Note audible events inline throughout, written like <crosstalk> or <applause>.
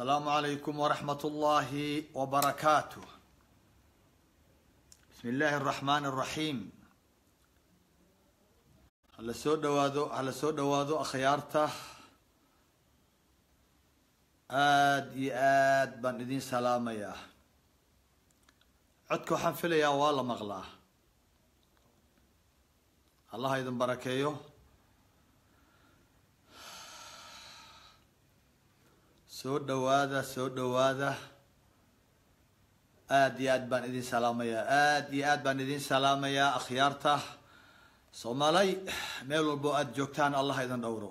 asalaamu calaykum waraxmat ullaahi wabarakaatuh bismi illaahi araxmaan araxiim hala soo dhawaado hala soo dhowaado akhyaarta. Aada iyo aada baan idin salaamayaa. Codka waxaan filayaa waa la maqlaa. Allaha idin barakeeyo. Soo dhawaada soo dhawaada aada iyo aad baan idin salaamayaa aada iyo aad baan idin salaamayaa akhyaarta. Soomaalay meel walbo aada joogtaan allah idin dhowro.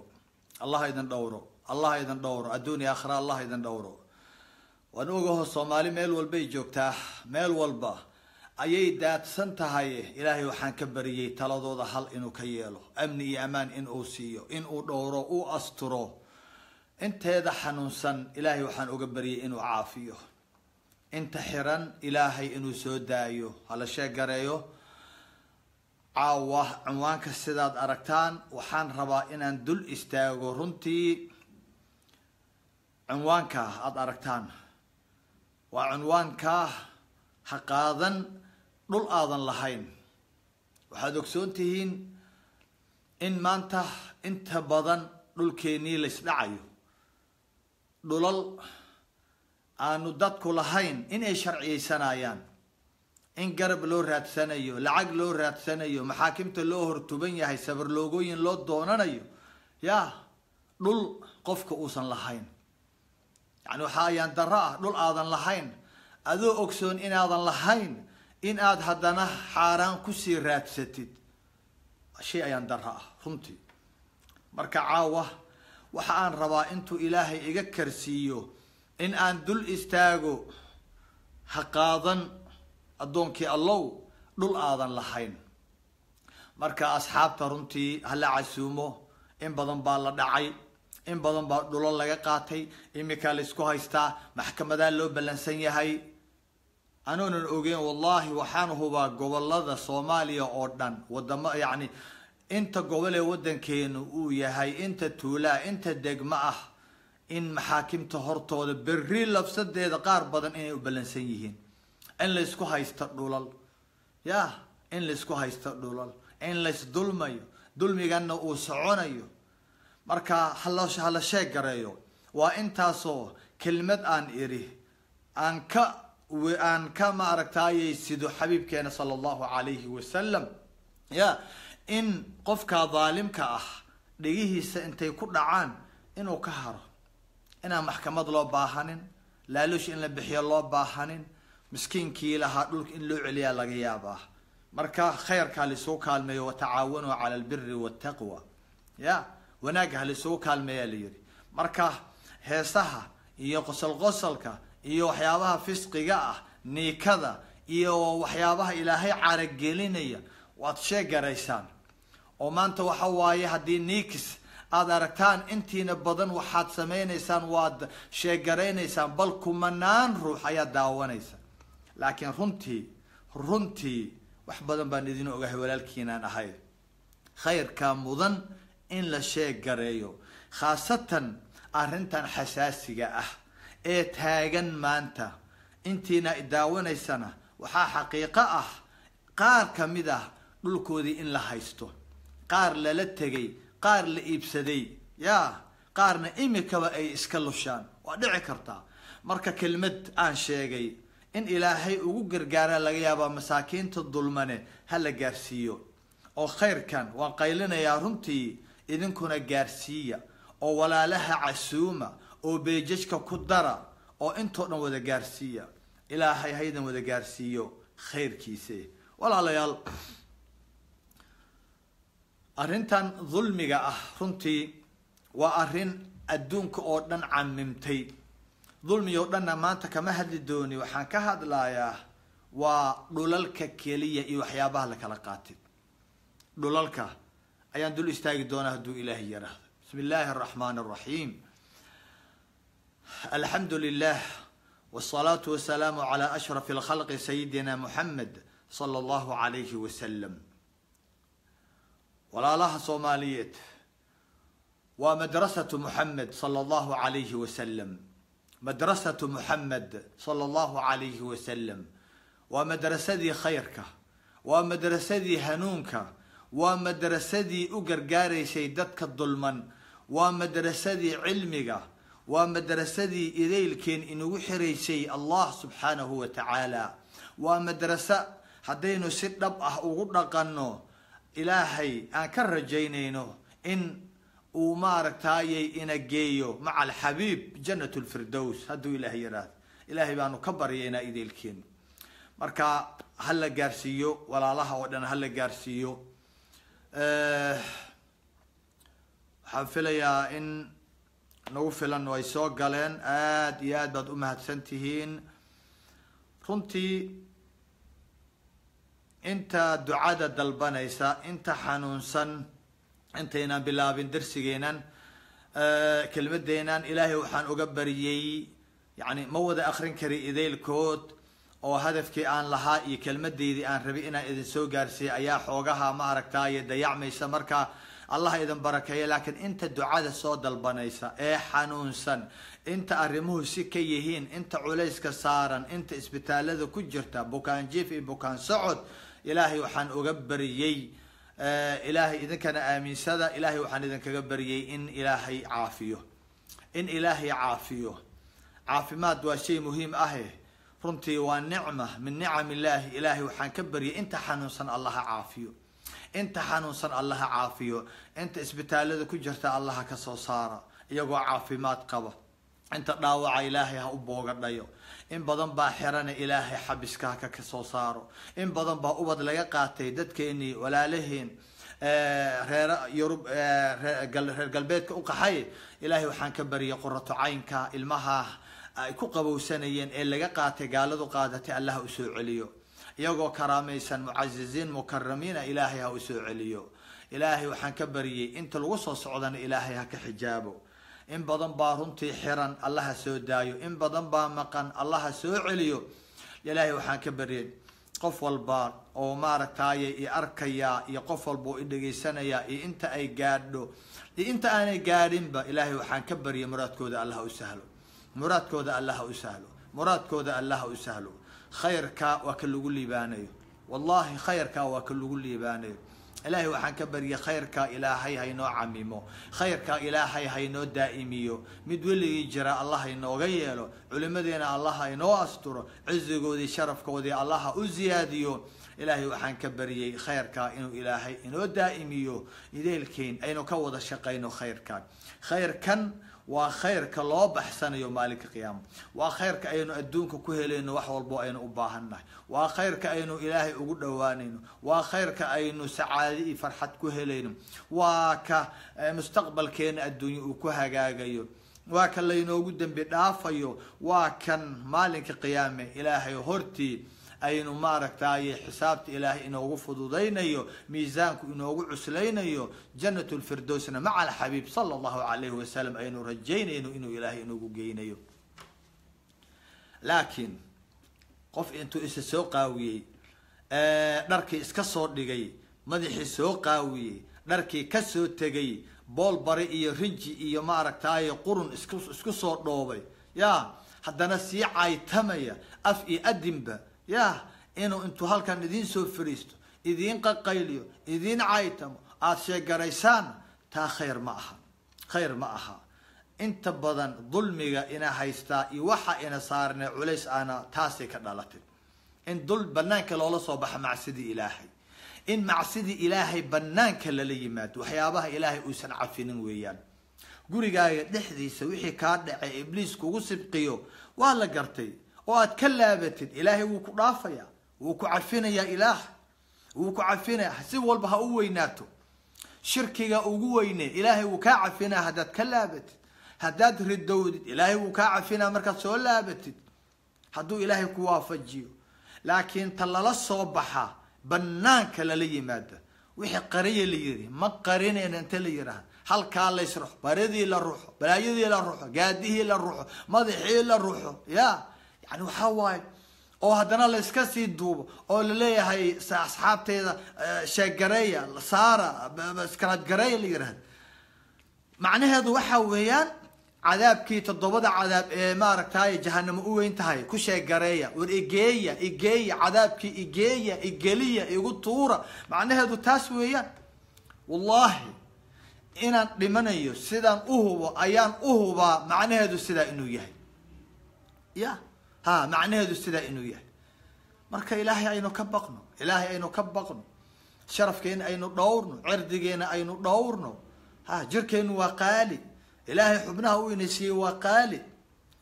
Allah idin dhowro. Allah idin dhowro. Adduun iyo aakhira allah idin dhowro. Waan ogaho soomaali meel walbay joogtaa. Meel walba ayay daadsan tahay. Ilaahay waxaan ka bariyey taladooda hal inuu ka yeelo. Amni iyo amaan in uu siiyo in uu dhowro uu asturo inteeda xanuunsan ilaahay waxaan uga baryay inuu caafiyo. Inta xiran ilaahay inuu soo daayo hala sheegareeyo. Caawa cinwaanka sidaad aragtaan waxaan rabaa inaan dul istaago runtii. Cinwaanka aada aragtaan waa cinwaanka ha qaadan dhul aadan lahayn. Waxaad ogsoon tihiin in maanta inta badan dhulkeenii laysdhacayo dhulal aanu dadku lahayn inay sharciyeysanayaan in garab loo raadsanayo lacag loo raadsanayo maxaakimta loo hortuban yahay sabarloogooyin loo doonanayo ya dhul qofka uusan lahayn yani waxaa ayaan daro ah dhul aadan lahayn adoo ogsoon inaadan lahayn in aad haddana xaaraan kusii raadsatid shay ayaan daro ah runtii marka caawa waxa aan rabaa intuu ilaahay iga karsiiyo in aan dul istaago ha qaadan addoonkii allow dhul aadan lahayn. Marka asxaabta runtii hala casuumo in badan baa la dhacay in badan baa dhulo laga qaatay iminkaa la isku haystaa maxkamadaa loo ballansan yahay. Anoonan ogeyn wallahi waxaan hubaa gobollada soomaaliya oo dhan wadamo yacni inta gobol ee waddankeenu uu yahay inta tuulaa inta degmo ah in maxaakimta hortooda berri labsadeeda qaar badan inay u ballansan yihiin. In laysku haysto dhulal. Ya in laysku haysto dhulal. In laysdulmayo dulmigana uu soconayo. Marka hala sheeg gareeyo. Waa intaasoo kelmad aan iri aan ka aan ka ma aragtaayay sido xabiibkeena sala allahu calayhi wasalam ya in qofka daalimka ah dhegihiisa intay ku dhacaan inuu ka haro. Inaan maxkamad loo baahanin laaluush in la bixiyo loo baahanin miskiinkii lahaa dhulka in loo celiyaa laga yaabaa. Marka khayrka halisuu kaalmeeyo watacaawanuu cala albiri waltaqwa ya wanaagga halisuu kaalmeeyaa la yihi marka heesaha iyo qosol qosolka iyo waxyaabaha fisqiga ah niikada iyo waxyaabaha ilaahay caragelinaya waad sheegaraysaan oo maanta waxa waaye haddii niikis aada aragtaan intiina badan waxaad sameynaysaan waad sheegaraynaysaan bal kumanaan ruux ayaad daawanaysa laakiin runtii runtii wax badan baan idin ogahay walaalkiinaan ahay. Khayrka mudan in la sheeg gareeyo khaasatan arrintan xasaasiga ah ee taagan maanta. Intiina daawanaysana waxaa xaqiiqo ah qaar ka mid ah dhulkoodii in la haysto qaar lala tegay qaar la iibsaday ya qaarna imikaba ay iska lushaan. Waa dhici kartaa marka kelmad aan sheegay in ilaahay ugu gargaaraa laga yaabaa masaakiinta dulmane ha la gaarsiiyo. Oo khayrkan waan qaylinayaa runtii idinkuna gaarsiiya. Oo walaalaha casuuma oo beejajka ku dara oo intoo dhan wada gaarsiiya. Ilaahay haydan wada gaarsiiyo khayrkiise. Walaalayaal arrintan dulmiga ah runtii waa arrin adduunka oo dhan camimtay dulmi oo dhanna maanta kama hadli dooni waxaan ka hadlayaa waa dhulalka keliya iyo waxyaabaha la kala qaatay dhulalka ayaan dul istaagi doonaa hadduu ilaahay yaraahdo bismi illaahi araxmaan araxiim alxamdu lilah wsalaatu wasalaamu calaa ashrafi alkhalqi sayidina muxamed sala allahu calayhi wasalam ولا لها صوماليه ومدرسة محمد صلى الله عليه وسلم. مدرسة محمد صلى الله عليه وسلم. ومدرستي خيرك ومدرسة ومدرستي هنونك ومدرستي اوغرغاري سيدتك الظلما ومدرستي علمك. ومدرستي اليلكين ان وحري شيء الله سبحانه وتعالى. ومدرسة حدين سدب أه اوغدقنو ilaahay aan ka rajaynayno in uu maaragtaayay ina geeyo maca alxabiib janat lfirdows hadduu ilaahay yidhaahdo ilaahay baanu ka baryaynaa idaylkeen marka ha la gaarsiiyo walaalaha oo dhan ha la gaarsiiyo. Waxaan filayaa in nagu filan way soo galeen. Aada iyo aad baad u mahadsan tihiin. Runtii inta ducada dalbanaysa inta xanuunsan intaynaan bilaabin darsigeenan kelmadeenan ilaahay waxaan uga bariyey yani ma wada akrin kari idaylkood oo hadafkii aan lahaa iyo kelmadeydii aan rabay inaan idin soo gaarsiiya ayaa xoogaha ma aragtaaye dayacmaysa marka allah idin barakeeya laakiin inta ducada soo dalbanaysa ee xanuunsan inta arrimuhu si ka yihiin inta culayska saaran inta isbitaalada ku jirta bukaan jiif iyo bukaan socod ilaahay waxaan uga bariyey ilaahay idinkana aaminsada ilaahay waxaan idinkaga bariyey in ilaahay caafiyo. In ilaahay caafiyo. Caafimaad waa shay muhiim ahe. Runtii waa nicma. Min nicam illaahi ilaahay waxaan ka baryay inta xanuunsan allaha caafiyo. Inta xanuunsan allaha caafiyo. Inta isbitaalada ku jirta allaha ka soo saara iyagoo caafimaad qaba inta dhaawaca ilaahay ha u boogadhayo in badan baa xirana ilaahay xabiska haka ka soo saaro. In badan baa ubad laga qaatay dadkeenii walaalaheen reer yurub reer galbeedka u qaxay. Ilaahay waxaan ka baryay qorato caynka ilmaha ay ku qabowsanayeen ee laga qaatay gaaladu qaadatay allah u soo celiyo. Iyagoo karaamaysan mucaziziin mukaramiina ilaahay ha u soo celiyo. Ilaahay waxaan ka baryay inta lagu soo socdana ilaahay ha ka xijaabo in badan baa runtii xiran allaha soo daayo. In badan baa maqan allaha soo celiyo. Ilaahay waxaan ka baryay qof walba oo maaragtaaye i arkaya iyo qof walba oo i dhegaysanaya iyo inta ay gaadho iyo inta aanay gaadhinba ilaahay waxaan ka baryay muraadkooda allaha u sahlo. Muraadkooda allaha u sahlo. Muraadkooda allaha u sahlo. Khayrka waa ka lagu liibaanayo. Wallahi khayrka waa ka lagu liibaanayo ilaahay waxaan ka baryay khayrka ilaahay haynoo camimo khayrka ilaahay haynoo daa'imiyo. Mid weligii jira allah haynooga yeelo. Culimadeena allah haynoo asturo. Cizigoodii sharafkoodii allaha u ziyaadiyo. Ilaahay waxaan ka baryay khayrka inuu ilaahay inoo daa'imiyo. Ideelkeyn aynu ka wada shaqayno khayrkan khayrkan waa khayrka loo baxsanayo maalinka qiyaama waa khayrka aynu adduunka ku helayno wax walbo aynu u baahannahay. Waa khayrka aynu ilaahay ugu dhowaanayno. Waa khayrka aynu sacaadi iyo farxad ku helayno. Waa ka mustaqbalkeena adduunye uu ku hagaagayo. Waa kan laynoogu dembi dhaafayo. Waa kan maalinka qiyaame ilaahay hortii aynu maaragtaaye xisaabta ilaahay inoogu fududaynayo miisaanku inoogu cuslaynayo janat lfirdowsna maca alxabiib sala allahu alayhi wasalam aynu rajaynayno inuu ilaahay inoogu geynayo. Laakiin qof intuu isa soo qaawiyey dharkii iska soo dhigay madaxii soo qaawiyey dharkii ka soo tegay bool bari iyo rinji iyo maaragtaaye qurun isku isku soo dhoobay ya haddana sii caytamaya af iyo adinba يا إنه أنتو هلك ندين دين فريستو إذين قايليو إذين عايتم أشي جريسان تا خير معها خير معها أنت بدن ظلمي إنا هيستا يوحى إنا صارنا عليس أنا تاسي كدالتي إن ظلم بنانك لولا صبح مع سيدي إلهي. إن مع سيدي إلهي بنانك للي مات وحيابها إلهي أوسن عفينين ويان. قولي قاية دحذي سويحي كاد إبليس كوغو سبقيو وعلى قرتي. Oo aad ka laabatid ilaahay wuu ku dhaafaya wuu ku cafinayaa ilaah wuu ku cafinaya si walba ha u weynaato shirkiga ugu weyne ilaahay wuu kaa cafinaya haddaad ka laabatid haddaad ridowdid ilaahay wuu kaa cafinaya markaad soo laabatid hadduu ilaahay ku waafajiyo laakiin ta lala soo baxa banaanka lala yimaada wixii qariya la yiri ma qarinayna inta yani waxaa waaye oo haddana layska sii duubo oo la leeyahay asxaabteeda sheeggareeya saara skarajgareeya la yirahda. Macnaheedu waxa weeyaan cadaabkii toddobada cadaab ee maaragtay jahanamo u weyn tahay ku sheegareeya war igeeya igeeya cadaabkii igeeya igeliya igu tuura. Macnaheedu taas weeyaan wallahi inaan dhimanayo sidaan uhubo ayaan uhubaa macnaheedu sidaa inuu yahay. Ya ha macnaheedu sidaa inuu yahay. Marka ilaahay aynu ka baqno ilaahay aynu ka baqno sharafkeena aynu dhowrno cirdigeena aynu dhowrno ha jirkeenu waa qaali ilaahay xubnaha u inaysiiyey waa qaali.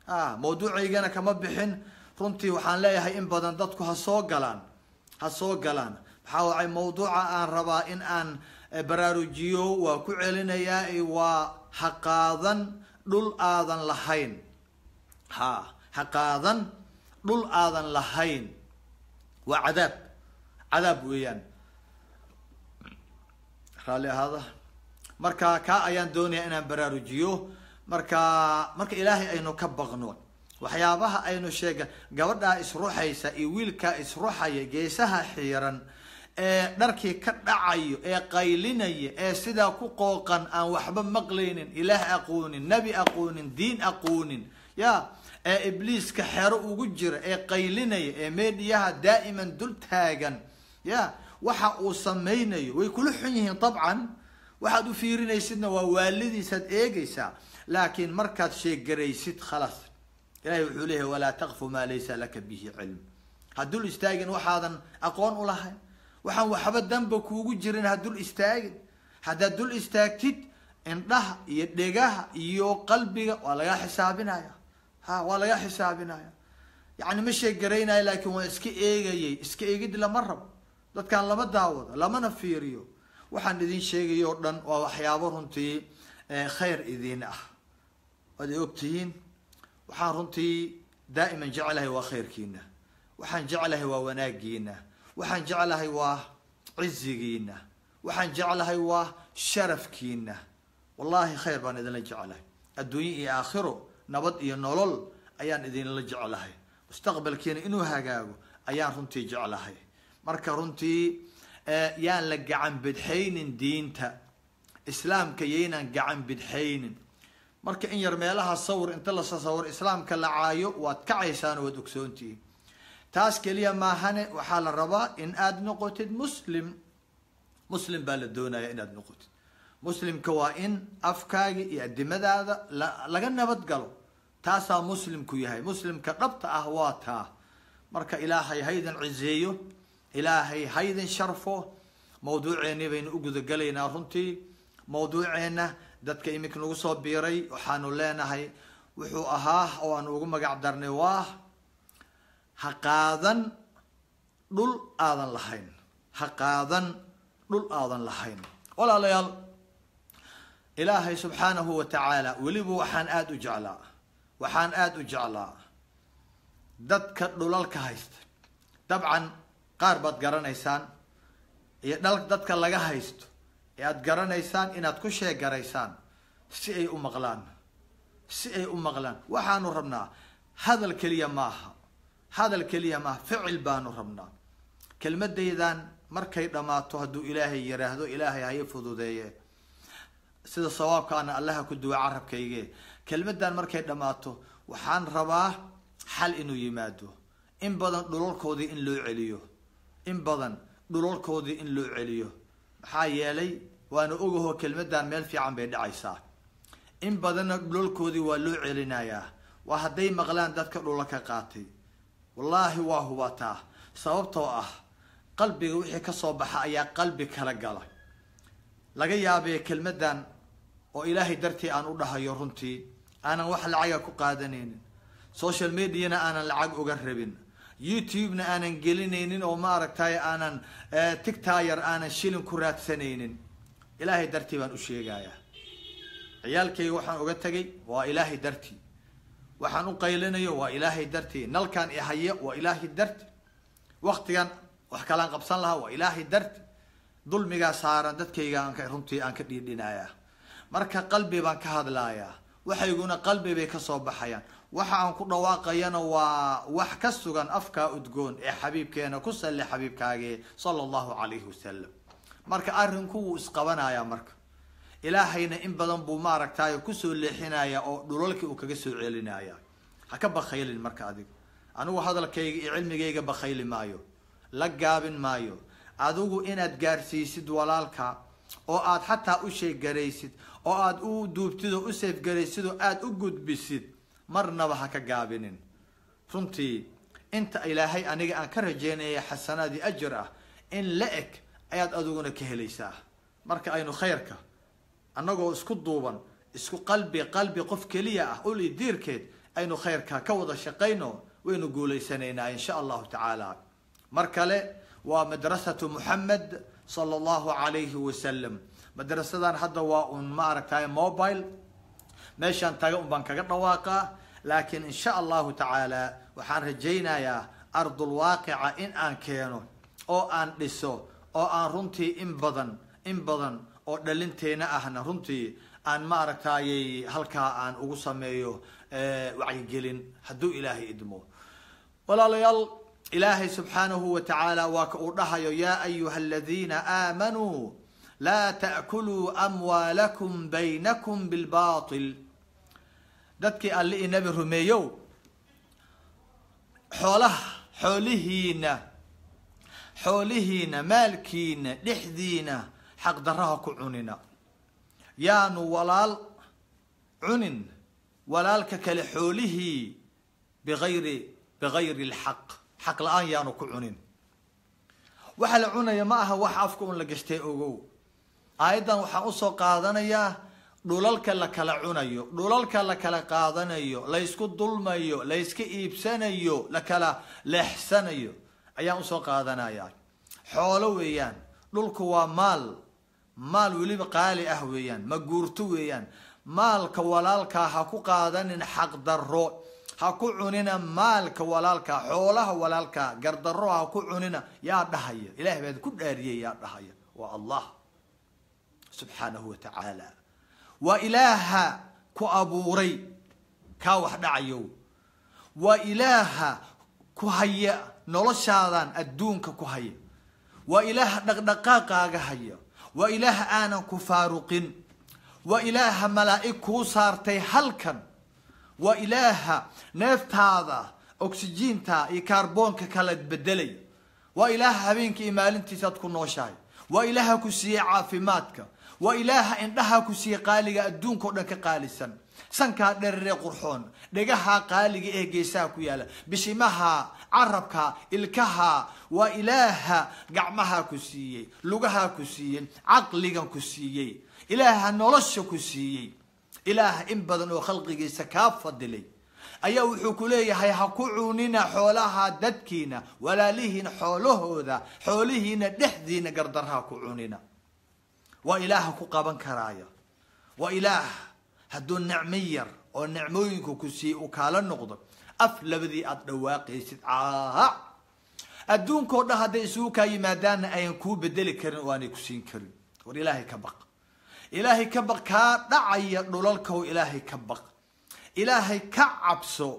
Ha mawduucaygana kama bixin. Runtii waxaan leeyahay in badan dadku ha soo galaan ha soo galaan. Maxaa wacay mawduuca aan rabaa in aan baraarujiyo waa ku celinayaa waa ha qaadan dhul aadan lahayn. Ha ha qaadan dhul aadan lahayn. Waa cadaab. Cadaab weeyaan. Raalli ahaada. Marka kaa ayaan doonaya inaan baraarujiyo. Marka marka ilaahay aynu ka baqno waxyaabaha aynu sheega gabadhaa isruxaysa iyo wiilkaa isruxaya geesaha xiiran ee dharkii ka dhacayo ee qaylinaya ee sidaa ku qooqan aan waxba maqlaynin ilaah aqoonin nebi aqoonin diin aqoonin ya ee ibliiska xero ugu jira ee qaylinaya ee meedhiyaha daa'iman dul taagan. Ya waxa uu samaynayo. Way kula xun yihiin dabcan waxaad u fiirinaysidna waa waalidiisaad eegaysaa. Laakiin markaad sheegaraysid khalaas ilahay wuxuu leeyahay walaa taqfu maa laysa laka bihi cilm. Ha dul istaagin waxaadan aqoon u lahayn. Waxaan waxba danba kuugu jirin ha dul istaagin haddaad dul istaagtid indhaha iyo dhegaha iyo qalbiga waa lagaa xisaabinaya ha waa lagaa xisaabinaya. Yacni ma sheegaraynayo laakiin waa iska eegayay iska eegid lama rabo. Dadkaan lama daawado lamana fiiriyo. Waxaan idin sheegay oo dhan waa waxyaabo runtii khayr idin ah. Waad i ogtihiin? Waxaan runtii daa'iman jeclahay waa khayrkiina waxaan jeclahay waa wanaagiina waxaan jeclahay waa cizigiina waxaan jeclahay waa sharafkiina wallahi khayr baan idinla jeclahay. Adduunye iyo aakhiro nabad iyo nolol ayaan idinla jeclahay. Mustaqbalkiina inuu hagaago ayaan runtii jeclahay. Marka runtii yaan la gacan bidxaynin diinta. Islaamka yaynaan gacan bidxaynin marka in yar meelaha sawir inta la sasawir islaamka la caayo waad kacaysaan waad ogsoontihiin taas keliya maahane waxaa la rabaa in aada noqotid muslim. Muslim baa la doonaya inaad noqotid. Muslimka waa in afkaaga iyo adimadaada la laga nabad galo taasaa muslimku yahay. Muslimka dhabta ah waa taa. Marka ilaahay haydan cizeeyo ilaahay haydin sharfo mawduuceennii baynu u gudagalaynaa runtii. Mawduuceenna dadka iminka nagu soo biiray waxaanu leenahay wuxuu ahaa oo aanu ugu magac darnay waa ha qaadan dhul aadan lahayn. Ha qaadan dhul aadan lahayn. Walaalayaal ilaahay subxaanahu wa tacaala weliba waxaan aada u jeclaa waxaan aada u jeclaa dadka dhulalka haysta dabcan qaar baad garanaysaan iyo dhal dadka laga haysto ee aada garanaysaan inaad ku sheegaraysaan si ay u maqlaan si ay u maqlaan. Waxaanu rabnaa hadal keliya maaha hadal keliya maaha ficil baanu rabnaa. Kelmadaydan markay dhammaato hadduu ilaahay yiraahdo ilaahay haya fududeeye. Sida sawaabkaana allaha ku duwa carabkayge kelmadan markay dhammaato waxaan rabaa xal inuu yimaado. In badan dhulalkoodii in loo celiyo. In badan dhulalkoodii in loo celiyo. Maxaa yeelay waana ogahoo kelmadan meel fiican bay dhacaysaa. In badanna dhulalkoodii waa loo celinayaa. Waa hadday maqlaan dadka dhulalka qaatay. Wallaahi waa hubataa sababtoo ah qalbiga wixii ka soo baxa ayaa qalbi kala gala. Laga yaabee kelmadan oo ilaahay dartii aan u dhahayo runtii aanan wax lacaga ku qaadanaynin. Social mediana aanan lacag uga rabin. Youtube-na aanan gelinaynin oo maaragtay aanan tictayar aanan shilin ku raadsanaynin ilaahay dartii baan u sheegayaa ciyaalkayga waxaan uga tegay waa ilaahay dartii. Waxaan u qaylinayo waa ilaahay dartii. Nalkaan ihaye waa ilaahay darti waktigan wax kalaan qabsan lahaa waa ilaahay darti dulmigaa saaran dadkayga runtii aan ka dhiidhinayaa marka qalbi baan ka hadlayaa waxayguna qalbi bay ka soo baxayaan. Waxa aan ku dhawaaqayana waa wax ka sugan afkaa udgoon ee xabiibkeena ku salli xabiibkaage sala allahu calayhi wasalam marka arrinku wuu isqabanayaa marka. Ilaahayna in badan buu maaragtay ku soo leexinaya oo dhulalkii uu kaga soo celinaya. Ha ka bakaylin marka adiga anigu hadalkayga iyo cilmigayga bakayli maayo. La gaabin maayo. Adigu inaad gaarsiisid walaalka oo aad xataa u sheeggaraysid oo aad u duubtid oo u seefgaraysid oo aada u gudbisid marnaba ha ka gaabinin runtii inta ilaahay aniga aan ka rajeynaya xasanaadii ajir ah in la eg ayaad adiguna ka helaysaa marka aynu khayrka annagoo isku duuban isku qalbi qalbi qof keliya ah uli diirkeed aynu khayrka ka wada shaqayno waynu guulaysanaynaa insha allahu tacaala mar kale waa madrasatu muxamed sala allahu calayhi wasalam madrasadan hadda waa un ma mobile. Meeshaan taga un baan kaga dhawaaqaa laakiin insha allahu tacaala waxaan rajaynayaa ardulwaaqica in aan keeno oo aan dhiso oo aan runtii in badan in badan oo dhalinteena ahna runtii aan ma halkaa aan ugu sameeyo wacyigelin hadduu ilaahay idmo walaalayaal ilaahay subxaanahu wa tacaala waa ka uu dhahayo yaa ayuha aladiina aamanuu laa ta'kuluu amwaalakum baynakum bilbatil dadkii alle i nabi rumeeyow xoolaha xoolihiina xoolihiina maalkiina dhexdiina xaqdaraha ku cunina. Yaanu walaal cunin walaalka kale xoolihii biayri bigayri lxaq xaq la'aan yaanu ku cunin. Waxa la cunaya ma aha wax afka un la gashtay ogow aayaddan waxaan u soo qaadanayaa dhulalka la kala cunayo dhulalka la kala qaadanayo laysku dulmayo layska iibsanayo la kala leexsanayo ayaan u soo qaadanayaa xoolo weeyaan dhulku waa maal. Maal weliba qaali ah weeyaan ma guurto weeyaan. Maalka walaalkaa ha ku qaadanin xaqdarro ha ku cunina maalka walaalkaa xoolaha walaalkaa gardarro ha ku cunina yaa dhahaya. Ilahay baad ku dhaariyay yaa dhahaya. Waa allah subxaanahu wa tacaala waa ilaaha ku abuuray kaa wax dhacayo waa ilaaha ku haya noloshaadan adduunka ku haya waa ilaaha dhaqdhaqaaqaaga haya waa ilaaha aanan ku faaruqin waa ilaaha malaa'ig kuu saartay halkan waa ilaaha neeftaada oksijiinta iyo kaarboonka kala bedelay waa ilaaha habeenkii maalintiisaad ku nooshahay waa ilaaha ku siiyey caafimaadka وإله إن دها كسي قالجة الدون كونك قالسا سنكا در قرحون. دجها قالجة إيه جيسا كويلا بشمها عربك إلكها وإله قعمها كسي. لغها كسي. عقلها كسي. إله نرش كسي. إله إن بدن وخلق جيسا كافضلي. أي وحكولي هي حكوعونينا حولها دتكينا ولا ليهن حولهو ذا حولهن دحذينا قردرها كوعونينا. Waa ilaaha ku qaban karaaya waa ilaah hadduu nicmo yar oo nicmooyinku ku siiyey uu kaala noqdo af labadii aada dhawaaqaysid caaha adduunkao dhan hadday isugu kaa yimaadaanna ayan kuu bedeli karin oo aanay ku siin karin. War ilaahay ka baq. Ilaahay ka baq kaa dhacaya dhulalkaw ilaahay ka baq. Ilaahay ka cabso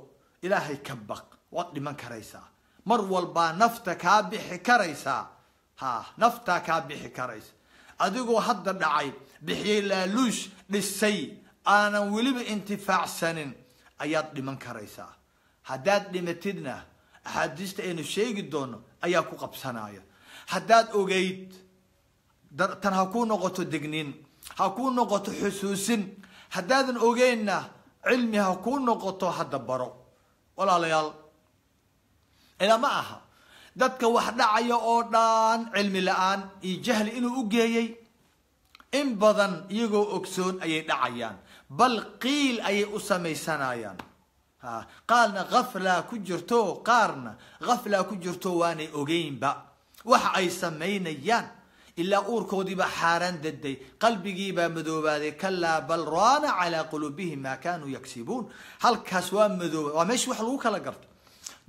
ilaahay ka baq. Waad dhiman karaysaa. Mar walbaa nafta kaa bixi karaysaa. Ha naftaa kaa bixi karaysa hadda dhacay bixiyey laaluush dhisay aanan weliba intifaacsanin ayaad dhiman karaysaa haddaad dhimatidna axaadiista aynu sheegi doono ayaa ku qabsanaya haddaad ogeyd tan ha kuu noqoto degnin ha kuu noqoto xusuusin haddaadan ogeynna cilmi ha kuu noqoto hadda baro walaalayaal ilaa ma aha dadka wax dhacaya oo dhan cilmi la-aan iyo jahli inuu u geeyey in badan iyagoo ogsoon ayay dhacayaan bal qiil ayay u samaysanayaan ha qaarna kaflaa ku jirto qaarna kaflaa ku jirto waanay ogeynba waxa ay samaynayaan ilaa uurkoodiibaa xaaraan daday qalbigiibaa madoobaaday kalaa bal raana calaa quluubihim maa kanuu yagsibuun halkaas waa madooba waa meesha wax lagu kala garto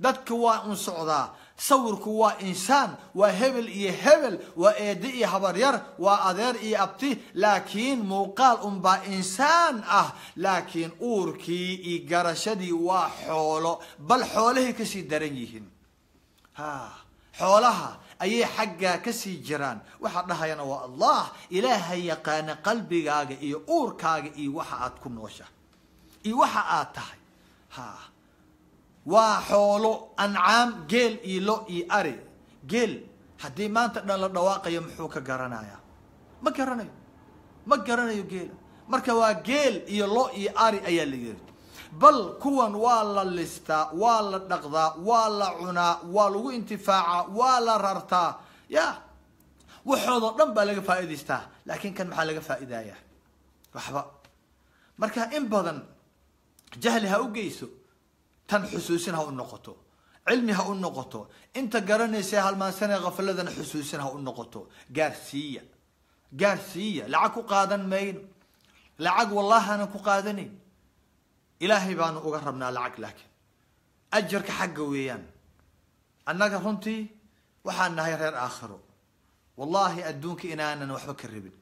dadka waa un socdaa صورك هو إنسان وهبل إيه هبل وأدي إيه حبرير وأدير إيه أبتي لكن مقال أمبا إنسان أه لكن أوركي إيه قرشدي وحوله بل حوله كسي درنجيهن ها حولها أي حقا كسي جران وحا ينوى الله إله يقان قلبي إيه أوركاق إيه وحا أتكم نوشا إيه وحا أتاه ها waa xoolo ancaam geel iyo lo iyo ari. Geel haddii maanta dhan la dhawaaqayo muxuu ka garanayaa? Ma garanayo. Ma garanayo geela marka waa geel iyo lo iyo ari ayaa la yiri bal kuwan waa la listaa waa la dhaqdaa waa la cunaa waa lagu intifaacaa waa la rartaa. Ya waxoodoo dhan baa laga faa'idaystaa laakiin kan maxaa laga faa'iidaya waxba. Marka in badan jahli ha u geyso تن حسوسين هؤن نقطو علمي هؤن نقطو انت قراني سيها المانسانة غفل لذن حسوسين هؤن نقطو قارسية. قارسية. لعكو قادن مين؟ لعق والله أنا قادني. إلهي بانو أقربنا لعك لكن. أجرك حق ويان. أنك هنتي وحان نهير هير آخره. والله أدونك إنانا وحبك الربن.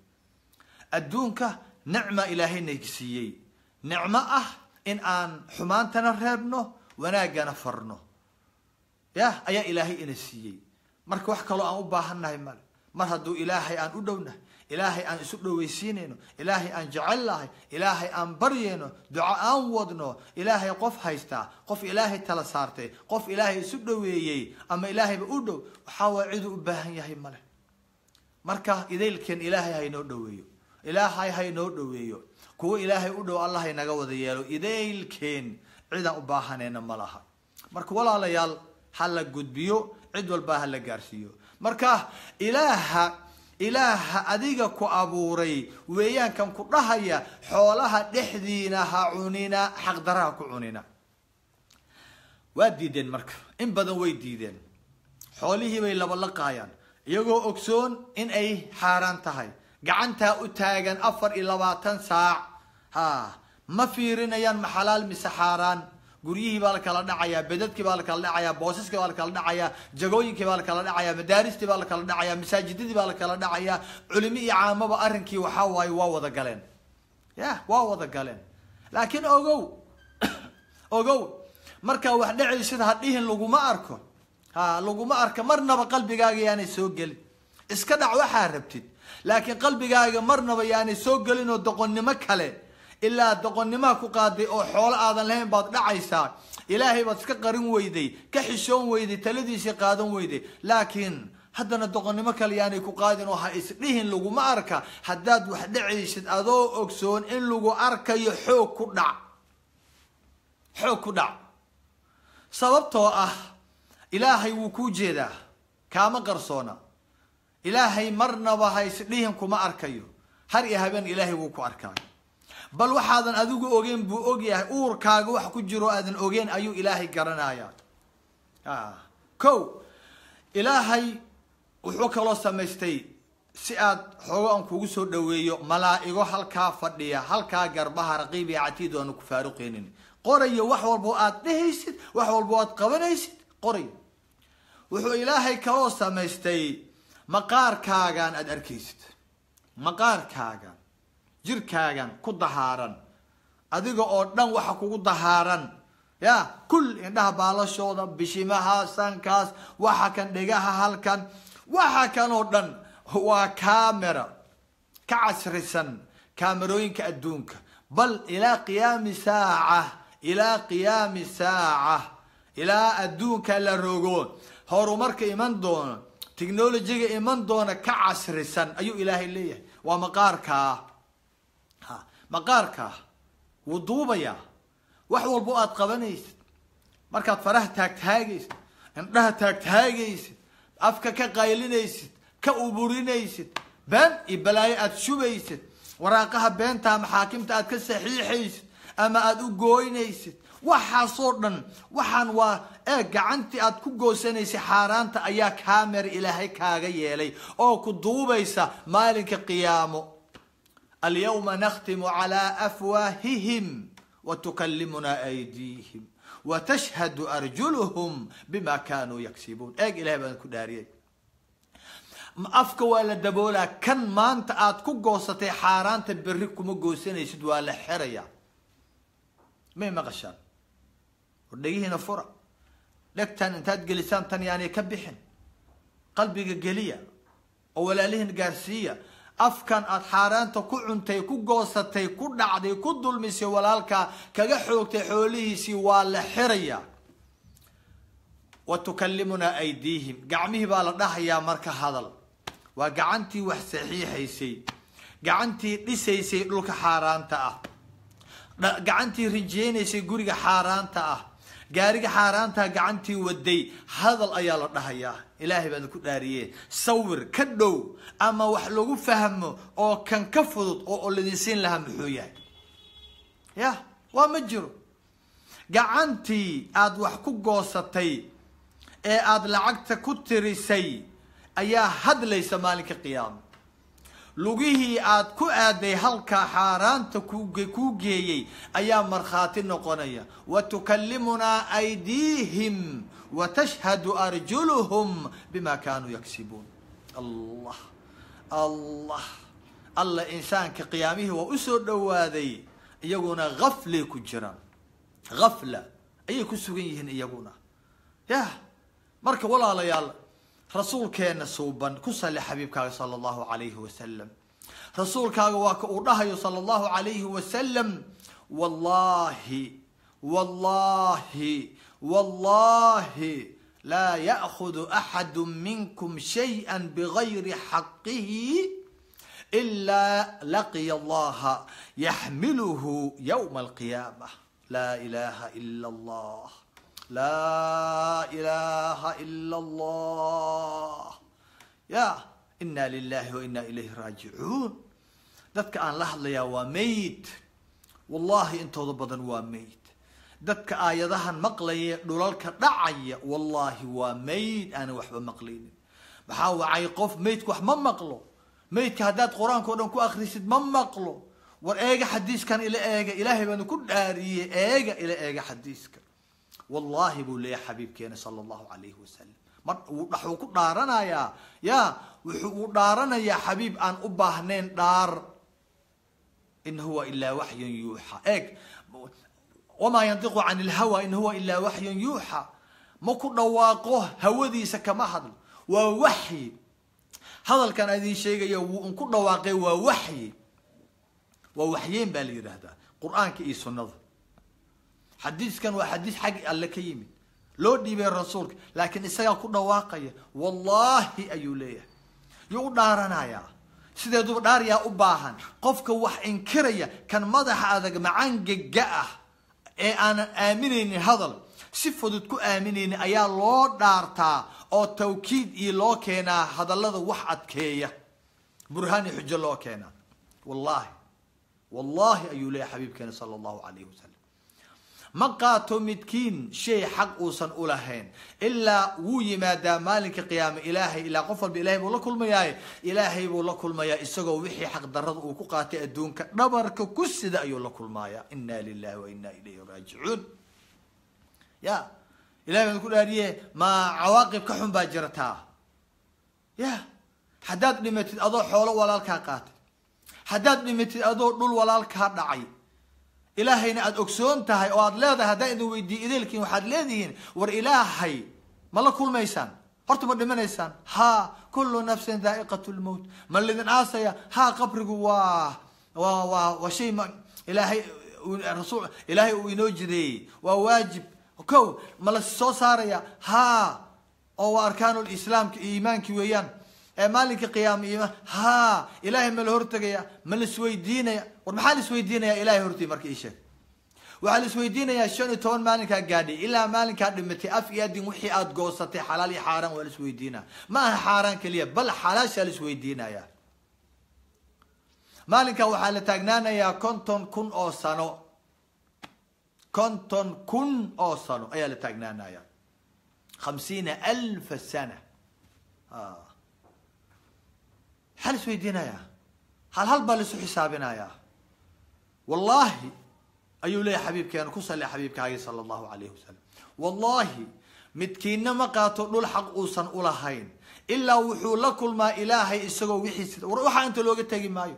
أدونك نعمة إلهي نيكسيي نعمة أه إن أن حمان تنرهبنه wanaaggana farno. Yah ayaa ilaahay ina siiyey. Marka wax kaloo aan u baahannahay male. Mar hadduu ilaahay aan u dhownahay ilaahay aan isu dhoweysiinayno ilaahay aan jecel lahay ilaahay aan baryayno duco aan wadno ilaahay qof haystaa qof ilaahay tala saartay qof ilaahay isu dhoweeyey ama ilaahayba u dhow waxaa waa ciduu u baahan yahay male. Marka idaylkeen ilaahay haynoo dhoweeyo ilaahay haynoo dhoweeyo kuwo ilaahay u dhow allah haynaga wada yeelo idaylkeen cidaan u baahanayna ma laha. Marka walaalayaal ha la gudbiyo cid walbaa ha la gaarsiiyo. Marka ilaaha ilaaha adiga ku abuuray weeyaankan ku dhahaya xoolaha dhexdiina ha cunina xaqdaraha ku cunina. Waa diideen marka in badan way diideen. Xoolihii bay labalaqaayaan iyagoo ogsoon in ay xaaraan tahay. Gacantaa u taagan afar iyo labaatan saac. Ha ma fiirinayaan ma xalaal mise xaaraan. Guryihii baa la kala dhacayaa bedadkii baa la kala dhacayaa boosaskii baa la kala dhacayaa jagooyinkii baa la kala dhacayaa madaaristii baa la kala dhacayaa masaajidadii baa la kala dhacayaa culimo iyo caamaba arrinkii waxaa waaye waa wada galeen. Ya waa wada galeen. Laakiin ogow <coughs> ogow markaa wax dhacaysid hadhihin laguma arko. Ha laguma arka marnaba qalbigaaga yaanay soo gelin. Iska dhac waxaa rabtid laakiin qalbigaaga marnaba yaanay soo gelin oo doqonnimo kale ilaa doqonnimaha ku qaaday oo xoolo aadan lahayn baad dhacaysaa. Ilaahay baad iska qarin weyday ka xishoon weyday taladiisii qaadan weyday. Laakiin haddana doqonnimo kale yaanay ku qaadin oo ha isdhihin laguma arka. Haddaad wax dhacaysid adoo ogsoon in lagu arkayo xoog ku dhac. Xoog ku dhac. Sababtoo ah ilaahay wuu kuu jeedaa. Kaama qarsoona. Ilaahay marnaba ha isdhihin kuma arkayo. Har iyo habeen ilaahay wuu ku arkaayo bal waxaadan adigu ogeyn buu ogyahay uurkaaga wax ku jiro aadan ogeyn ayuu ilaahay garanaya. Ko ilaahay wuxuu kaloo samaystay si aad xoogo aan kugu soo dhaweeyo malaa-igo halkaa fadhiya halkaa garbaha raqiib iyo catiid aanu ku faaruqeynin qorayo wax walbo aad dhehaysid wax walbo aad qabanaysid qorayo wuxuu ilaahay kaloo samaystay maqaarkaagan aada arkaysid. Maqaarkaagan jirkaagan ku dahaaran. Adiga oo dhan waxa kugu dahaaran. Ya kul indhaha baalashooda bishimaha sankaas waxa kan dhegaha halkan waxa kan oo dhan waa camera ka casrisan kaamerooyinka adduunka. Bal ilaa qiyaami saaca ilaa qiyaami saaca ilaa adduunka la rogo horumarka iman doono technolojiga iman doona ka casrisan ayuu ilaahay leeyahay. Waa maqaarkaa maqaarkaa wuu duubayaa wax walbo aad qabanaysid. Markaad faraha taagtaagaysid indhaha taagtaagaysid afka ka qaylinaysid ka uburinaysid been iyo balaayo aad shubaysid waraaqaha beenta maxaakimta aad ka saxiixaysid ama aada u gooynaysid. Waxaasoo dhan waxaan waa ee gacantii aad ku goosanaysay xaaraanta ayaa kaamera ilaahay kaaga yeelay oo ku duubaysa maalinka qiyaamo اليوم نختم على أفواههم وتكلمنا أيديهم وتشهد أرجلهم بما كانوا يكسبون. اي إلى ما ما أفك ولا دبولا كان ما انت اد كو غوستي حارانت بريكو ما غوسنيسد ولا حريا ما مقشان ودغي هنا لك لكتان انت جلسان تن يعني كبحن. قلبي جليا أو لهن قارسية afkan aad xaaraanta ku cuntay ku goosatay ku dhacday ku dulmisay walaalkaa kaga xoogtay xoolihiisii waa la xiraya. Wa tukallimunaa aydiihim. Gacmihii baa la dhahayaa marka hadal. Waa gacantii wax saxiixaysay gacantii dhisaysay dhulka xaaraanta ah gacantii rijeynaysay guriga xaaraanta ah gaariga xaaraantaa gacantii waday hadal ayaa la dhahayaa. Ilaahay baan ku dhaariye sawir ka dhow ama wax lagu fahmo oo kan ka fudud oo ladinsiin lahaa muxuu yahay. Ya waa ma jiro. Gacantii aada wax ku goosatay ee aada lacagta ku tirisay ayaa hadlaysa maalinka qiyaama لغيهي آد كو آد بي هالكا حاران تكوكي أيام مرخاتي نقونية وتكلمنا أيديهم وتشهد أرجلهم بما كانوا يكسبون الله الله الله إنسان كقيامه وأسر دوادي يقولون غفلة كجرا غفلة أي كسوين يهن يقولون يا مركب ولا على يالله rasuulkeena suuban ku sali xabiibkaaga sala allahu calayhi wasalam rasuulkaaga waa ka uu dhahayo sala allahu calayhi wasalam wallahi wallahi wallahi laa ya'khudu axadu minkum shayئa bigayri xaqihi ilaa laqiya allaha yaxmiluhu yowma alqiyaamah laa ilaha ila allah لا إله إلا الله. يا إنا لله وإنا إليه راجعون دتك أن لحظة يا وميت والله أنت وضبطا وميت دتك آية ذهن مقلية لولك دعية والله وميت أنا وحب مقلين بحاو عيقوف ميت كوح ما مقلو ميت كهداد قرآن كورن كو أخري سيد ما مقلو وإيجا حديث كان إلى إيجا إلهي بانو كل آرية إيجا إلى إيجا حديث كان والله بقول يا حبيب كان صلى الله عليه وسلم. ما وحوك دارنا يا يا وحوك دارنا يا حبيب أن أباهنين دار. إن هو إلا وحي يوحى. إيك وما ينطق عن الهوى إن هو إلا وحي يوحى. ما كنا واقوه هوذي سكما هذل ووحي. هذا كان هذه الشيء يو إن كنا واقوه ووحي. ووحيين بالي هذا قرآن كي سنظر xadiiskan waa xadiis xag alle ka yimid. Loo dhiibay rasuulka laakiin isagaa ku dhawaaqaya wallahi ayuu leeyahay. Yuu u dhaaranayaa. Sideeduba dhaariyaa u baahan. Qofka wax inkiraya kan madaxa adag macangega ah ee aanan aaminaynin hadal si fudud ku aaminaynin ayaa loo dhaartaa oo tawkiid iyo loo keenaa hadallada wax adkeeya. Burhaan iyo xujo loo keenaa. Wallahi wallahi ayuu leeyahay xabiibkeena sala allahu calayhi wasalam ما قاتو مدكين شيء حق أوسن أولهين إلا ووي مادا مالك قيام إلهي إلا قفل بإلهي بولا كل مياي إلهي بولا كل مياي إساقو وحي حق درد أوكو الدون أدونك. كس كسي دأيو لا كل مايا إنا لله وإنا إليه راجعون. يا إلهي من كل هذه ما عواقب كحم باجرتها. يا حداد لمتد أضو حول ولا الكاقات. حداد لمتد أضو نول ولا الكاقات. Ilaahayna aada ogsoon tahay oo aada leedahay haddaan idin weydiiyo ideelkiin waxaad leedihiin war ilaahay ma la kulmaysaan? Horta ma dhimanaysaan? Ha kullu nafsin daa'iqat lmowt ma lidin aasaya ha qabrigu waa waa waa waa shay ma ilaahay rasul ilaahay uu inoo jideeyey. Waa waajib. Kow ma la soo saaraya ha oo waa arkaanu lislaamka iyo iimaankii weeyaan. ee مالك قيام إيمة. ها إلهي ما الهرتقيا ما السويدين يا ورمحا السويدين يا إلهي هرتي مارك إيشي. وعلى السويدين يا شون تون مالك قادي؟ إلا مالك دمتي أف يدي وحي أد قوصتي حلالي حارم والسويدين ما ها حارم كليا بل حلاش السويدين يا. مالك وحالة تقنانا يا كنتون كن أوصانو كنتون كن أوصانو أيا لتقنانا يا. خمسين ألف سنة. آه. هل سويدينايا؟ هل هل بلسو حسابنا يا والله أيو لي حبيبك يا كصلي يا حبيبك عليه صلى الله عليه وسلم. والله متكين ما قاتوا نول حق أولا هين إلا وحو لكل ما إلهي إسقو وحيس وروحا أنت لو قلت تجي مايو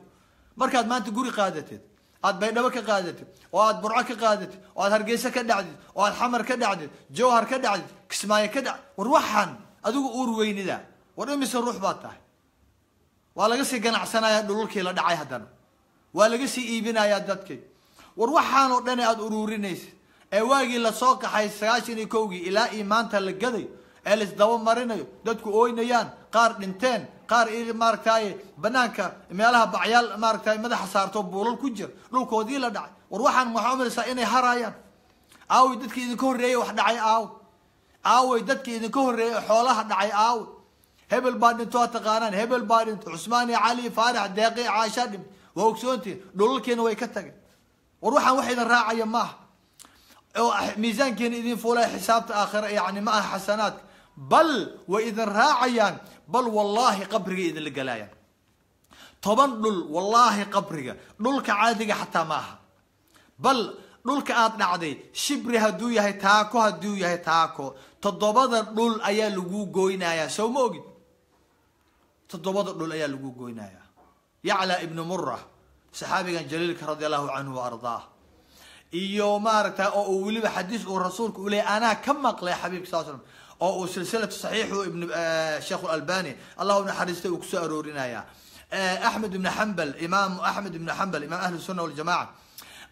مركز ما أنت قولي قادتي أد بين قادتي وأد برعك قادتي وأد هرجيسة كدعدي وأد حمر كدعدي جوهر كدعدي كسماية كدع. وروح أن أدوق أور ورمس الروح باته waa laga sii ganacsanayaa dhululkii la dhacay haddana. Waa laga sii iibinayaa dadkii. War waxaan oo dhan aada uruurinaysa ee waagii la soo kaxay sagaashan iyo kowgii ilaa iyo maanta la gaday ee laisdaba marinayo dadku ooynayaan qaar dhinteen qaar maaragtay banaanka meelaha bacyaal maaragtay madaxa saarto buulal ku jir dhulkoodii la dhacay. War waxaan waxaa umalaysaa inay haraayaan aaway dadkii idinka horreeyey wax dhacay aaw aaway dadkii idinka horreeyey xoolaha dhacay aaw hebel baa dhinto waa taqaanaan hebel baa dhinto cusmaan iyo cali faarax deeqi caasha dhim waa ogsoontiin dhulalkiina way ka tageen war waxaan wax idin raacaya maaha oo miisaankiina idin fuulaya xisaabta aakhira yani ma aha xasanaadka bal way idin raacayaan bal wallaahi qabriga idinla galaayaan toban dhul wallaahi qabriga dhulka caadiga xataa ma aha bal dhulka aada dhacday shibri hadduu yahay taako hadduu yahay taako toddobada dhul ayaa lagu goynayaa sow ma ogid toddobada dhul ayaa lagu goynayaa. Yacla ibnu mura saxaabigan jaliilka radi allahu canhu wa ardaah. Iyo maaragta oo uu weliba xadiis uu rasuulku u leeyay anaa ka maqlay xabiibka sal slam oo uu silsilatu saxiixu ibn sheekh albani allah u naxariistay uu ku soo aroorinaya. Axmed ibn xambal imaam axmed ibn xambal imaam ahli sunna waljamaca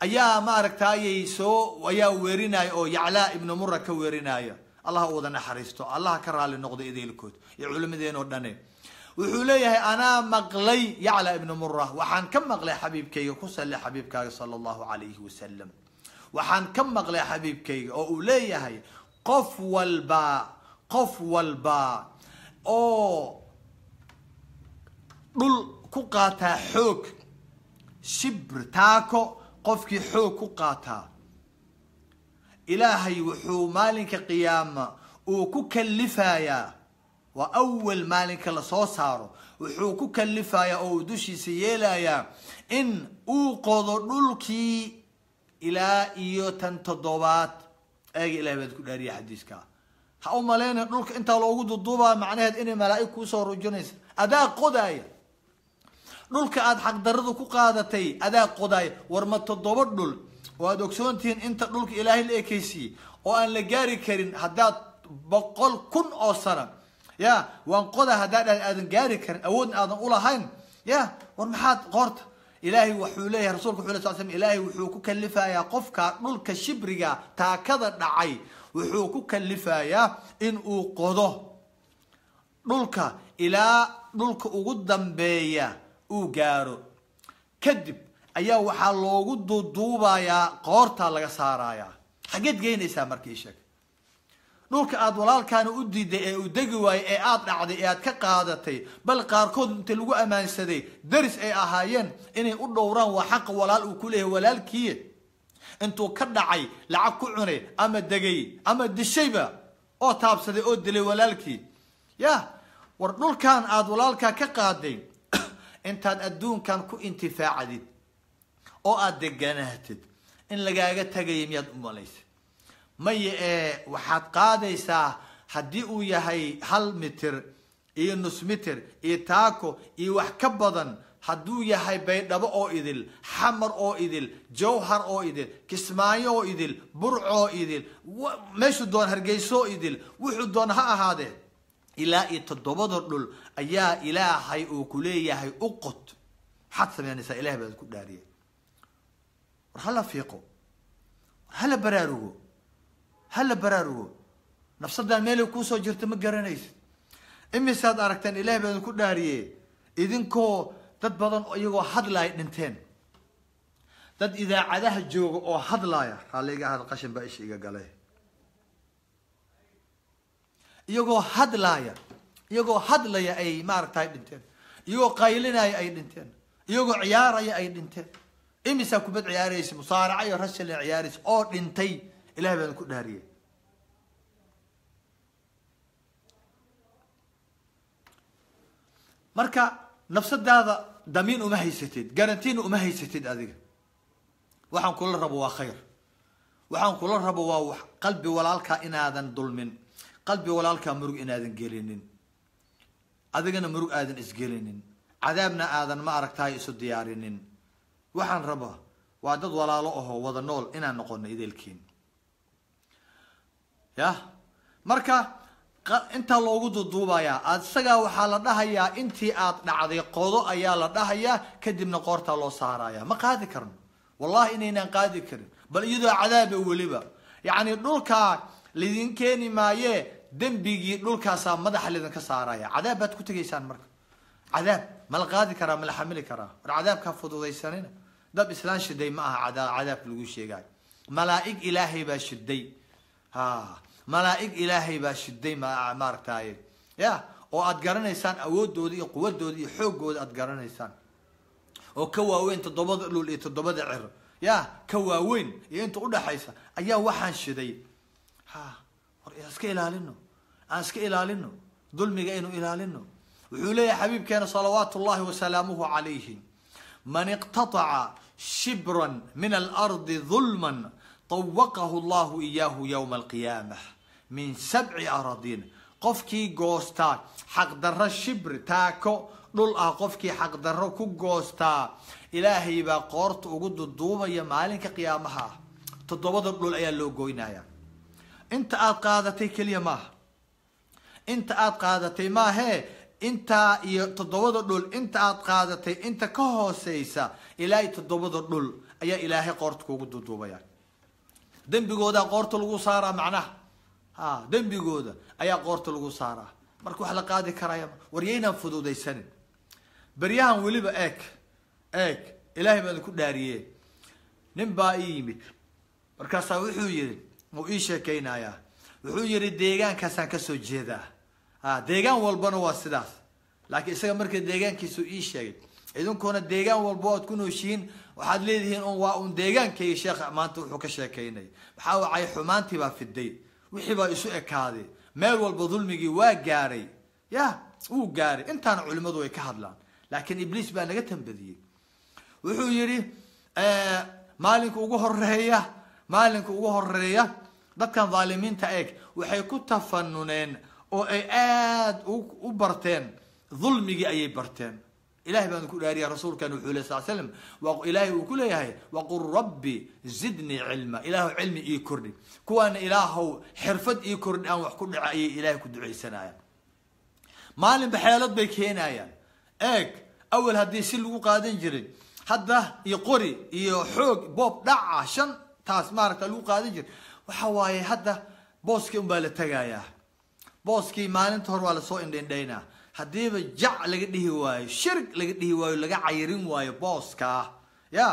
ayaa maaragtayay soo ayaa weerinaya oo yaclaa ibnu mura ka weerinaya allah u wada naxariisto allah ka raali noqdo ideelkood iyo culimadeen dhane wuxuu leeyahay anaa maqlay yacla ibnu mura waxaan ka maqlay xabiibkayga ku salli xabiibkaaga sala allahu calayhi wasalam waxaan ka maqlay xabiibkayga oo uu leeyahay qof walba qof walba oo dhul ku qaataa xoog shibr taako qofkii xoog ku qaataa ilaahay wuxuu maalinka qiyaama uu ku kalifayaa waa awal maalinka la soo saaro. Wuxuu ku kalifayaa oo uu dushiisa yeelayaa in uu qodo dhulkii ilaa iyo tan toddobaad eega ilahay baad ku dhaariya xadiiska. Ha u malayna dhulka intaa loogu duduubaa macnaheed inay malaa'ig kuusoo rujinaysa. Adaa qodaaya. Dhulka aada xaqdaradu ku qaadatay adaa qodaaya. War ma toddoba dhul oo aada ogsoontihiin inta dhulka ilaahay la ekeysiiyey oo aan la gaari karin haddaad boqol kun oo sana ya waan qoda haddaa dha aadan gaari karin awoodna aadan ulahayn ya war maxaad qoorta ilaahay wuxuu leeyahay rasulka wuxu lay sal slam ilaahay wuxuu ku kalifayaa qofka dhulka shibriga taakada dhacay. Wuxuu ku kalifayaa in uu qodo. Dhulka ilaa dhulka ugu dambeeya uu gaaro. Kadib ayaa waxaa loogu duuduubayaa qoortaa laga saarayaa. Xaggeed geynaysaa markii sheeg dhulka aada walaalkaana u diiday ee uu degi waayey ee aada dhacday ee aad ka qaadatay bal qaarkood inta lagu ammaansaday daris ay ahaayeen inay u dhowraan waa xaqa walaal uu ku leeyahay walaalkii intuu ka dhacay lacag ku cunay ama degay ama dishayba oo taabsaday oo dilay walaalkii ya war dhulkan aada walaalkaa ka qaaday intaad adduunkan ku intifaacdid oo aada deganaatid in lagaaga tagaya miyaad u malaysa مي إيه وحد قاديسا حدي أو يهي هل متر إيه نص متر إيه تاكو إيه وح كبضن. حدو يهي بين دبا أو إذل حمر أو إذل جوهر أو إذل كسماي أو إذل برع أو إذل ومشو دون هرقيسو إذل وحو دون ها هذا. إلا إيه تدبادر لل أيا إلهي أو كلي يهي اقت حد سمياني سا إله بذلك دارية. رحلا فيقو. رحلا براروه hala baraarugo. Nafsadaan meelay kuusoo jirta ma garanaysid. Imisaad aragteen ilahay baa idinku dhaariye idinkoo dad badan iyagoo hadlaaya dhinteen. Dad idaacadaha jooga oo hadlaaya haliga had qashin baa isha iga galay. Iyagoo hadlaaya iyagoo hadlaya ay maaragtay dhinteen. Iyagoo qaylinaya ay dhinteen. Iyagoo ciyaaraya ay dhinteen. Imisaa kubad ciyaaraysa musaaraca iyo rasal ciyaaraysa oo dhintay ilahay baa idinku dhaariyey. Marka nafsadaada damiin uma haysatid garantiina uma haysatid adiga. Waxaan kula rabo waa khayr. Waxaan kula rabo waa qalbi walaalkaa inaadan dulmin. Qalbi walaalkaa murug inaadan gelinin. Adigana murug aadan isgelinin cadaabna aadan ma aragtahay isu diyaarinin. Waxaan rabaa waa dad walaalo ahoo wada nool inaan noqono ideelkiin ya marka intaa loogu duduubayaa isagaa waxaa la dhahayaa intii aad dhacday qodo ayaa la dhahayaa kadibna qoortaa loo saaraya. Ma qaadi karno. Wallahi inaynaan qaadi karin. Bal iyadoo cadaaba weliba. Yacni dhulkaa lidin keeni maaye dembigii dhulkaasaa madaxa lidinka saaraya. Cadaab baad ku tegaysaan marka. Cadaab. Ma la qaadi karaa ma la xamili karaa. War cadaabkaa fududaysanina. Dab islaan shiday ma aha cada cadaabka lagu sheegayo malaa-ig ilaahay baa shiday ha ملائك إلهي باشدي ما أعمار تاي يا أو أتقرن إنسان أود دودي قوة دودي حق ود أتقرن إنسان أو كوا وين تضبط لول تضبط عر يا كوا وين يين تقول حيسا أيا وحن شدي ها أسك إلى لنو أسك إلى لنو ظلم جينو إلى لنو وحول حبيب كان صلوات الله وسلامه عليه من اقتطع شبرا من الأرض ظلما طوقه الله إياه يوم القيامة min sabci aradin qofkii goostaa xaqdarro shibri taako dhul ah qofkii xaqdarro ku goostaa ilaahay baa qoorta ugu duduubaya maalinka qiyaamaha. Ah toddobada dhul ayaa loo goynaya inta aada qaadatay keliya maaha inta aada qaadatay maahee intaa iyo toddobada dhul inta aada qaadatay inta ka hooseysa ilaahay toddobada dhul ayaa ilaahay qoorta kuugu duduubaya. Dembigoodaa qoorta lagu saaraa macnaha ha dembigooda ayaa qoorta lagu saaraa. Marka wax la qaadi karaya waryaynaan fududaysanin. Beryahan weliba eeg eeg ilaahay baan ku dhaariye. Nin baa ii yimid. Markaasaa wuxuu yihi uu ii sheekeynayaa wuxuu yihi deegaankaasaan ka soo jeedaa. A deegaan walbana waa sidaas. Laakiin isaga marka deegaankiisu ii sheegay idinkuna deegaan walba oad ku nooshihiin waxaad leedihiin un waa un deegaankayga sheekha maanta wuxuu ka sheekeynay maxaa wacay? Xumaantii baa fiday وحي با يسو اكادي ميل والبظلمي واقاري يا أو قاري. انتان علماء دوي كهدلان لكن إبليس بانا قتن بذي. وحو يري آه مالك اوغو هرهية مالك اوغو هرهية. داد كان ظالمين تأيك. وحي كتفنونين أو اي آد أو برتين ظلمي أي برتين. إلهي بأن كل يا رسول كان صلى الله عليه وسلم. وإلهي وكل يا وقل ربي زدني علما. إله علمي إي إيكرني كون إله إي كردي أو كل عي إلهي كد عيسنا يا ما لم بحيلات بكينا يا إيك. أول هدي سلو قادن جري. حدا يقري يحوك بوب دع عشان تاس مارك لو قادن جري. وحواي حدا بوسكي مبالتك يا بوسكي ما لم تهر ولا سوء دين دينا. Haddiiba jac laga dhihi waayo shirg laga dhihi waayo laga cayirin waayo booskaa ya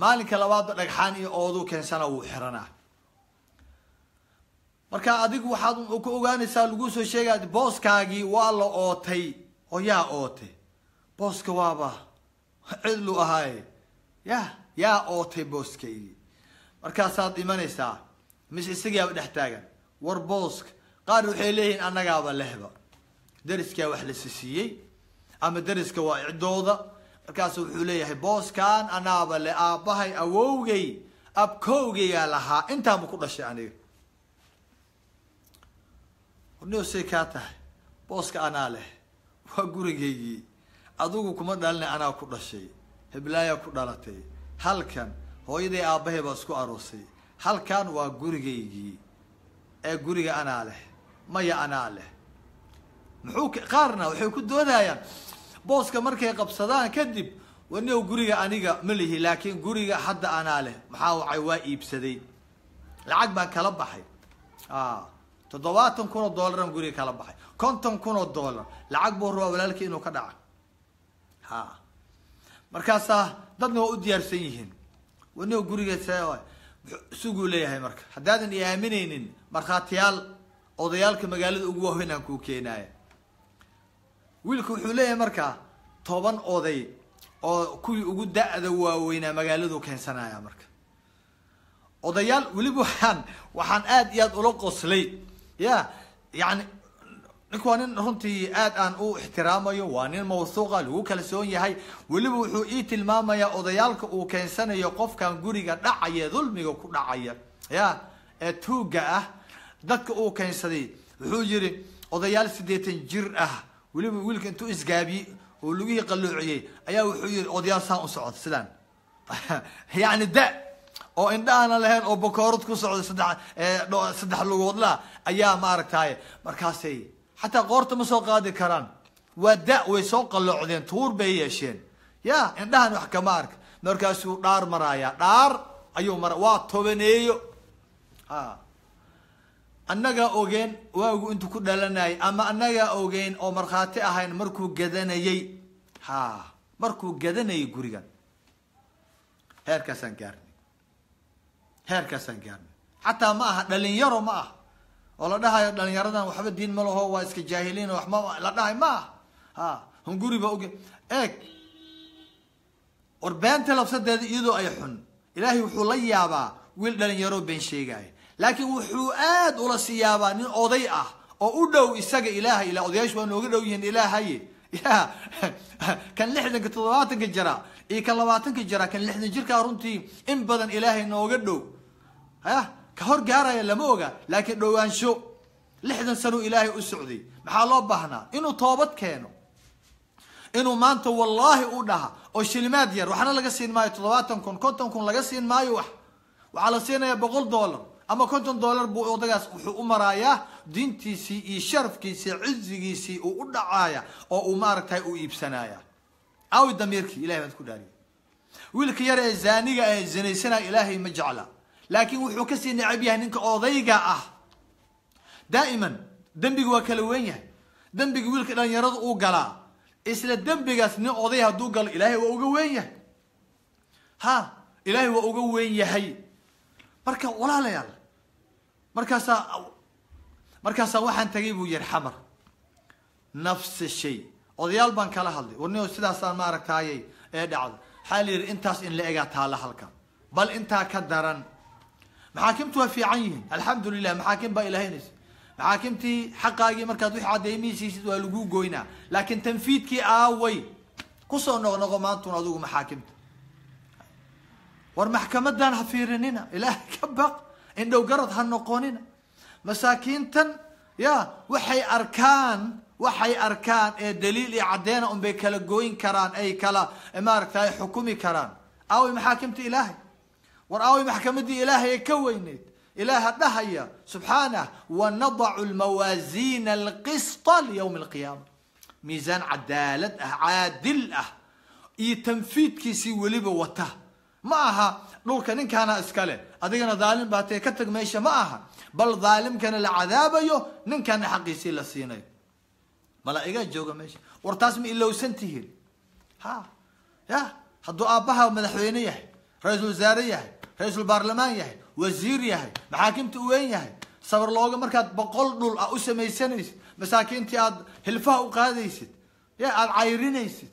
maalinka labaadba dhagxaan iyo ooduu keensana wuu xiranaa marka adigu waxaad ku ogaanaysaa lagu soo sheegaya booskaagii waa la ootay oo yaa ootay. Booska waaba cidlu ahaaye ya yaa ootay booskaygii. Markaasaad imanaysaa mise isagiiaba dhex taagan. War booska qaar waxay leeyihiin annagaaba lehba dariskaa wax la sisiiyey ama dariska waa cidooda. Markaasu wuxuu leeyahay booskan anaaba le aabbahay awowgay abkowgaygaa lahaa. Intaanba ku dhashay aniga. Say kaa tahay booska anaa leh waa gurigaygii adigu kuma dhalina anaa ku dhashay. Heblaayaa ku dhalatay. Halkan hooyaday aabbahay baa isku aroosay. Halkan waa gurigaygii ee guriga anaa leh maya anaa leh muxuu qaarna waxay ku doodayaan booska markay qabsadaan kadib waniw guriga aniga ma lihi laakiin guriga hadda anaa leh maxaa wacay waa iibsaday. Lacag baan kala baxay. Toddobaatan kun oo dollaran guriga kala baxay. Konton kun oo dollar lacag buu rabaa walaalkii inuu ka dhaca ha. Markaasaa dadna waa u diyaarsan yihiin. Waniw guriga suguu leeyahay marka. Haddaadan i aaminaynin markhaatiyaal odayaalka magaalada ugu waaweyn aan kuu keenaaya wiilku wuxuu leeyahay markaa toban oday oo kuwii ugu da-da waaweynaa magaaladu keensanaya marka. Odayaal weliba waxaan waxaan aada iyo aad ula qoslay. Ya yani ninku waa nin runtii aad aan u ixtiraamayo waa nin mawthuuqa lagu kalsoon yahay. Weliba wuxuu ii tilmaamayaa odayaalka uu keensanayo qofkan guriga dhacaya dulmiga ku dhacaya. Ya ee tuuga ah dadka uu keensaday. Wuxuu yihi odayaal siddeetan jir ah weliba wiilka intuu isgaabiyey oo lugihii qalloociyey ayaa wuxuu yihi odayaal saan u socda sidaan. <laughs> Yani da oo indhaana lahayn oo bakoorad ku socda saddex saddex lugoodla ayaa maaragtay markaasay xataa qoorta ma soo qaadi karaan. Waa da way soo qalloocdeen tuur bay yeesheen. Ya indhahan wax kama arka. Markaasuu dhaar maraaya dhaar? Ayuu mara waa tobaneeyo. Ha annagaa ogeen waagu intuu ku dhalanayay ama annagaa ogeyn oo markhaati ahayn markuu gadanayey ha markuu gadanayay gurigan. Heerkaasaan gaarnay. Heerkaasaan gaarnay. Xataa ma aha dhalinyaro ma aha. Oo la dhahayo dhalinyaradan waxba diin ma laho waa iska jaahiliin wax ma la dhahay ma aha. Ha hunguri ba oge eeg war beenta labsadeeda iyadoo ay xun. Ilaahay wuxuu la yaabaa wiil dhalinyaro been sheegaya لكن وحو آد ولا سيابا نين أضيعة آه. أو أدو إساق إله إلا أضيعش وأن أدو ين إله هاي يا. <laughs> كان لحنا كتلواتك الجرا إيه كان لواتك الجرا كان لحنا جرك أرنتي إن بدن إلهي إنه أدو ها؟ كهور جارا يلا موجا لكن لو أنشو. لحنا سنو إلهي أسعدي. محالو بهنا. إنه طابت كانوا إنه ما أنت والله أودها. أو شلمات يا روحنا لقسين ماي تلواتن كن كنتم كن لقسين ماي وح. وعلى سينا يا دولار ama konton dollar buu odagaas wuxuu u maraayaa diintiisii iyo sharafkiisii cizigiisii uu u dhacaaya oo uu maaragtay u iibsanaya awi damiirkii ilahay baad ku dhaariya wiilka yar ee zaaniga ee zinaysanaya ilaahay ma jecla. Laakiin wuxuu ka sii necab yahay ninka odayga ah. Daa'iman dembiga waa kala weyn yahay. Dembiga wiilka dhalinyarada uu galaa isla dembigaas nin oday hadduu galo ilaahay waa uga weyn yahay. Ha ilaahay waa uga weyn yahay. Marka walaalayaal markaasaa markaasaa waxaan tagay buu yiri xamar nafsa shay. Odayaal baan kala hadlay. Warnio sidaasaan ma aragtaayay ee dhacda waxaa la yidhi intaas in la egaa taalla halkan. Bal intaa ka daran. Maxaakimtu waa fiican yihiin. Alxamdu lilah maxaakim baa ilahaynaysa maxaakimtii xaqaagii markaad wix cadeymihiisiisid waa lagu goynaa. Laakiin tanfiidkii aaway. Kusoo noqnoqo maantun adigu maxaakimta. War maxkamadan ha fiirinina. Ilaahay ka baq إن دو قرض هنقونين مساكين تن يا وحي أركان وحي أركان. إيه دليل عدينا أم بيكالقوين كران أي كلا إمارك تاي حكومي كران. أو محاكمتي إلهي. وراوي محكمة إلهي يكوينيت إله تهيا سبحانه. ونضع الموازين القسط ليوم القيامة. ميزان عدالة عادلة. يتنفيد كيسي ولبه وته. ماها لو كان كان اسكاله أدينا ظالم باتي كتق ميشا ماها بل ظالم كان العذاب يو نن كان حق يسيل السيني. ملائكة جوغا ميشا ورتاسم الا سنتي ها. يا. حدو آبها ومدحوينيه رئيس الوزراء يحي. رئيس البرلمان يحي. وزير يحي. محاكم توين يحي. صبر لوغا مركات بقول دول اوسميسنيس مساكين تي هلفا وقاديسيت يا عايرينيسيت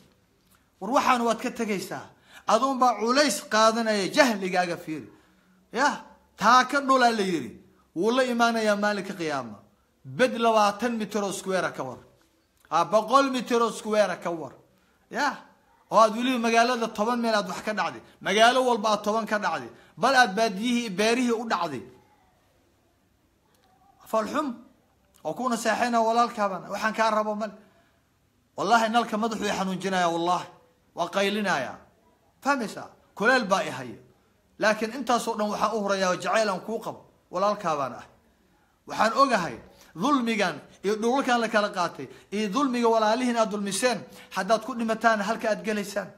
وروحان واتكتكيسه aduun baa culays qaadanaya jahligaaga fiiri. Ya taa ka dhulaa la yidhi. Wuu la imaanayaa maalinka qiyaama. Bed labaatan mitro square ka war. Boqol mitro square ka war. Ya oo aad weliba magaalada toban meel aad wax ka dhacday. Magaalo walba aad toban ka dhacday. Bal aad baadiyihii beerihii u dhacday. Falxum oo kuna seexayna walaalkaabana waxaan kaa rabo male wallahi nalka madaxuu i xanuunjinaya wallahi waa qaylinaya fahmaysaa kuleel baa i haya laakiin intaasoo dhan waxaan u hurayaa jacayl aan kuu qabo walaalkaabaan ah. Waxaan ogahay dulmigan iyo dhulalkan la kala qaatay iyo dulmiga walaalihiin aad dulmiseen haddaad ku dhimataan halka aad gelaysaan.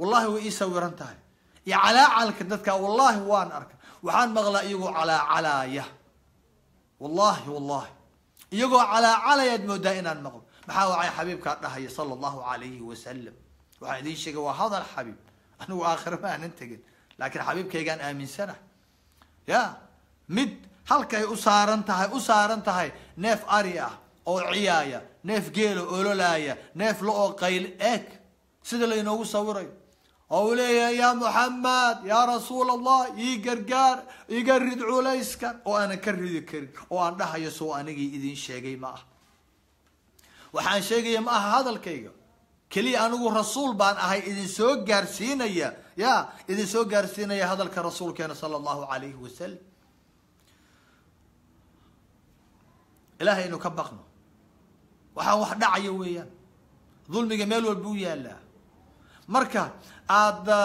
Wallahi way ii sawiran tahay. Iyo calaacalka dadka wallahi waan arka. Waxaan maqlaa iyagoo calaacalaaya wallahi wallahi iyagoo calaacalayaad moodaa inaan maqlo. Maxaa wacay xabiibkaa dhahaya sala allahu alayhi wasalam waxaan idiin sheegay waa hadal xabiib أنا وآخر ما ننتقل. لكن حبيبك كان آمن سنة. يا مد هلك هي أسار انتهاي أسار انتهاي نيف أريا أو عيايا نيف جيل أولولايا نيف لؤو قيل إيك سيد اللي نو صوري. أولي يا محمد يا رسول الله يقرقار يقرد عليسك وأنا كرد يكر وأنا هي سوء إذن شيقي معه. وحان شيقي معه هذا الكيقي keliya anigu rasuul baan ahay idin soo gaarsiinaya. Ya idin soo gaarsiinaya hadalka rasuulkeena sala allahu alayhi wasalam ilahay aynu ka baqno. Waxaan wax dhacaya weeyaan. Dulmiga meel walba u yaalaa marka aada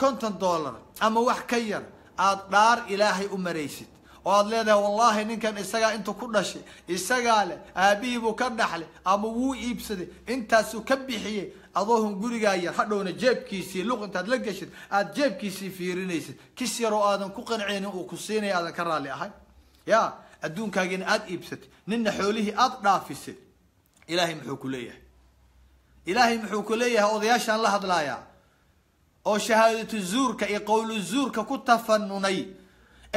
konton dollar ama wax ka yar aada dhaar ilaahay u maraysid oo aad leedahay wallahi ninkan isagaa intuu ku dhashay isagaa leh aabihii buu ka dhaxlay ama wuu iibsaday intaasuu ka bixiyey adoohun gurigaa yar hadhowna jeebkiisii luq intaad la geshid aada jeebkiisii fiirinaysid. Kis yaroo aadan ku qanceynin uu ku siinaya aadan ka raalli ahay. Ya adduunkaagiina aada iibsatay ninna xoolihii aada dhaafisay ilaahay muxuu ku leeyahay. Ilaahay muxuu ku leeyahay odayaashaan la hadlaayaa oo shahaadatu zuurka iyo qowlu zuurka ku tafanunay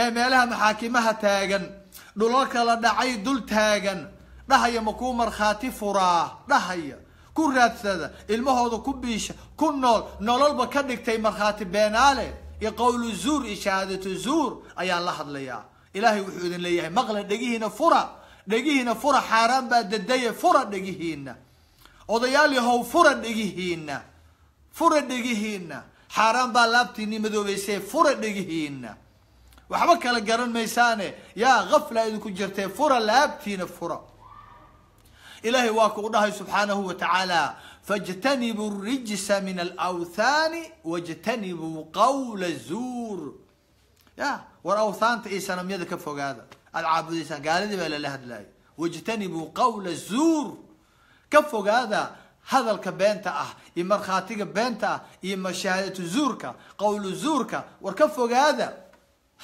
ee meelaha maxaakimaha taagan dhulalka la dhacay dul taagan dhahaya ma kuu markhaati furaa dhahaya ku raadsada ilmahooda ku biisha ku nool nololba ka dhigtay markhaati beenaale iyo qowlu zuur iyo shahaadatu zuur ayaan la hadlayaa ilaahay wuxuu idin leeyahay maqla dhegihiina fura dhegihiina fura xaaraan baa dadaye fura dhegihiina. Odayaal yahow fura dhegihiina fura dhegihiina xaaraan baa laabtiini madoobeysee fura dhegihiina وحبك على كالقران ميساني يا غفلة إذن كجرتين فورا لابتين فورا إلهي واكو سبحانه وتعالى فاجتنبوا الرجس من الأوثان واجتنبوا قول الزور. يا والأوثان تأيسان أم يدك فوق هذا. العابد إيسان قال ذي بألا لهد الله واجتنبوا قول الزور. كفو هذا؟ هذا الكبانتا أه يمر خاتيك بانتا يمر شهادة زورك قول زورك. وركفو هذا؟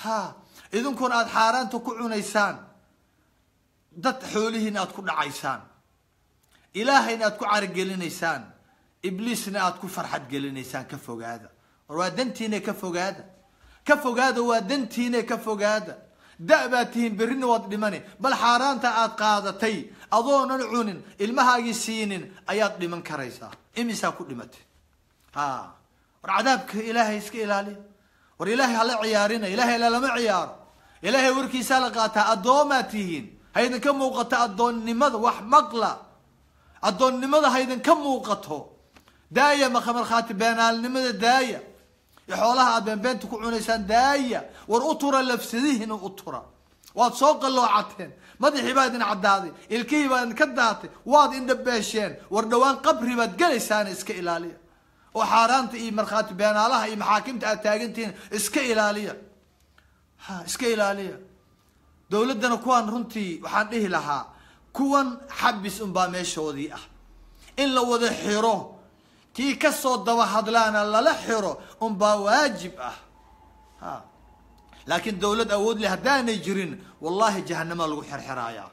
Ha idinkuna aada xaaraanta ku cunaysaan dad xoolihiina aada ku dhacaysaan ilaahayna aada ku caragelinaysaan ibliisna aada ku farxad gelinaysaan ka fogaada. War waa dantiina ka fogaada. Ka fogaada waa dantiina ka fogaada. Da- baad tihiin berrina waad dhimani bal xaaraanta aada qaadatay adoonan cunin ilmahaagii siinin ayaad dhiman karaysaa. Imisaa ku dhimatay ha war cadaabka ilaahay iska ilaaliya war ilaahay hala ciyaarina ilahay lalama ciyaaro ilaahay warkiisaa la qaataa addoomaad tihiin haydinka muuqato addoonnimada wax maqla addoonnimada haydinka muuqato daaya maka markhaati beenaalnimada daaya iyo xoolaha aad beenbeenta ku cunaysaan daaya war u tura lafsadihiina u tura waad soo qalloocateen madaxii baa idin caddaaday ilkihii baa idinka daatay waad indhabeesheen war dhowaan qabri baad gelaysaan iska ilaaliya oo xaaraanta iyo markhaati beenaalaha iyo maxaakimta aad taagantihiin iska ilaaliya. Ha iska ilaaliya. Dowladdana kuwaan runtii waxaan dhihi lahaa kuwan xabis unbaa meeshoodii ah. In la wada xiro kii ka soo daba hadlaana lala xiro unbaa waajib ah. Ha. Laakiin dowlad awood leh haddaanay jirin wallahi jahanamaa lagu xerxerayaa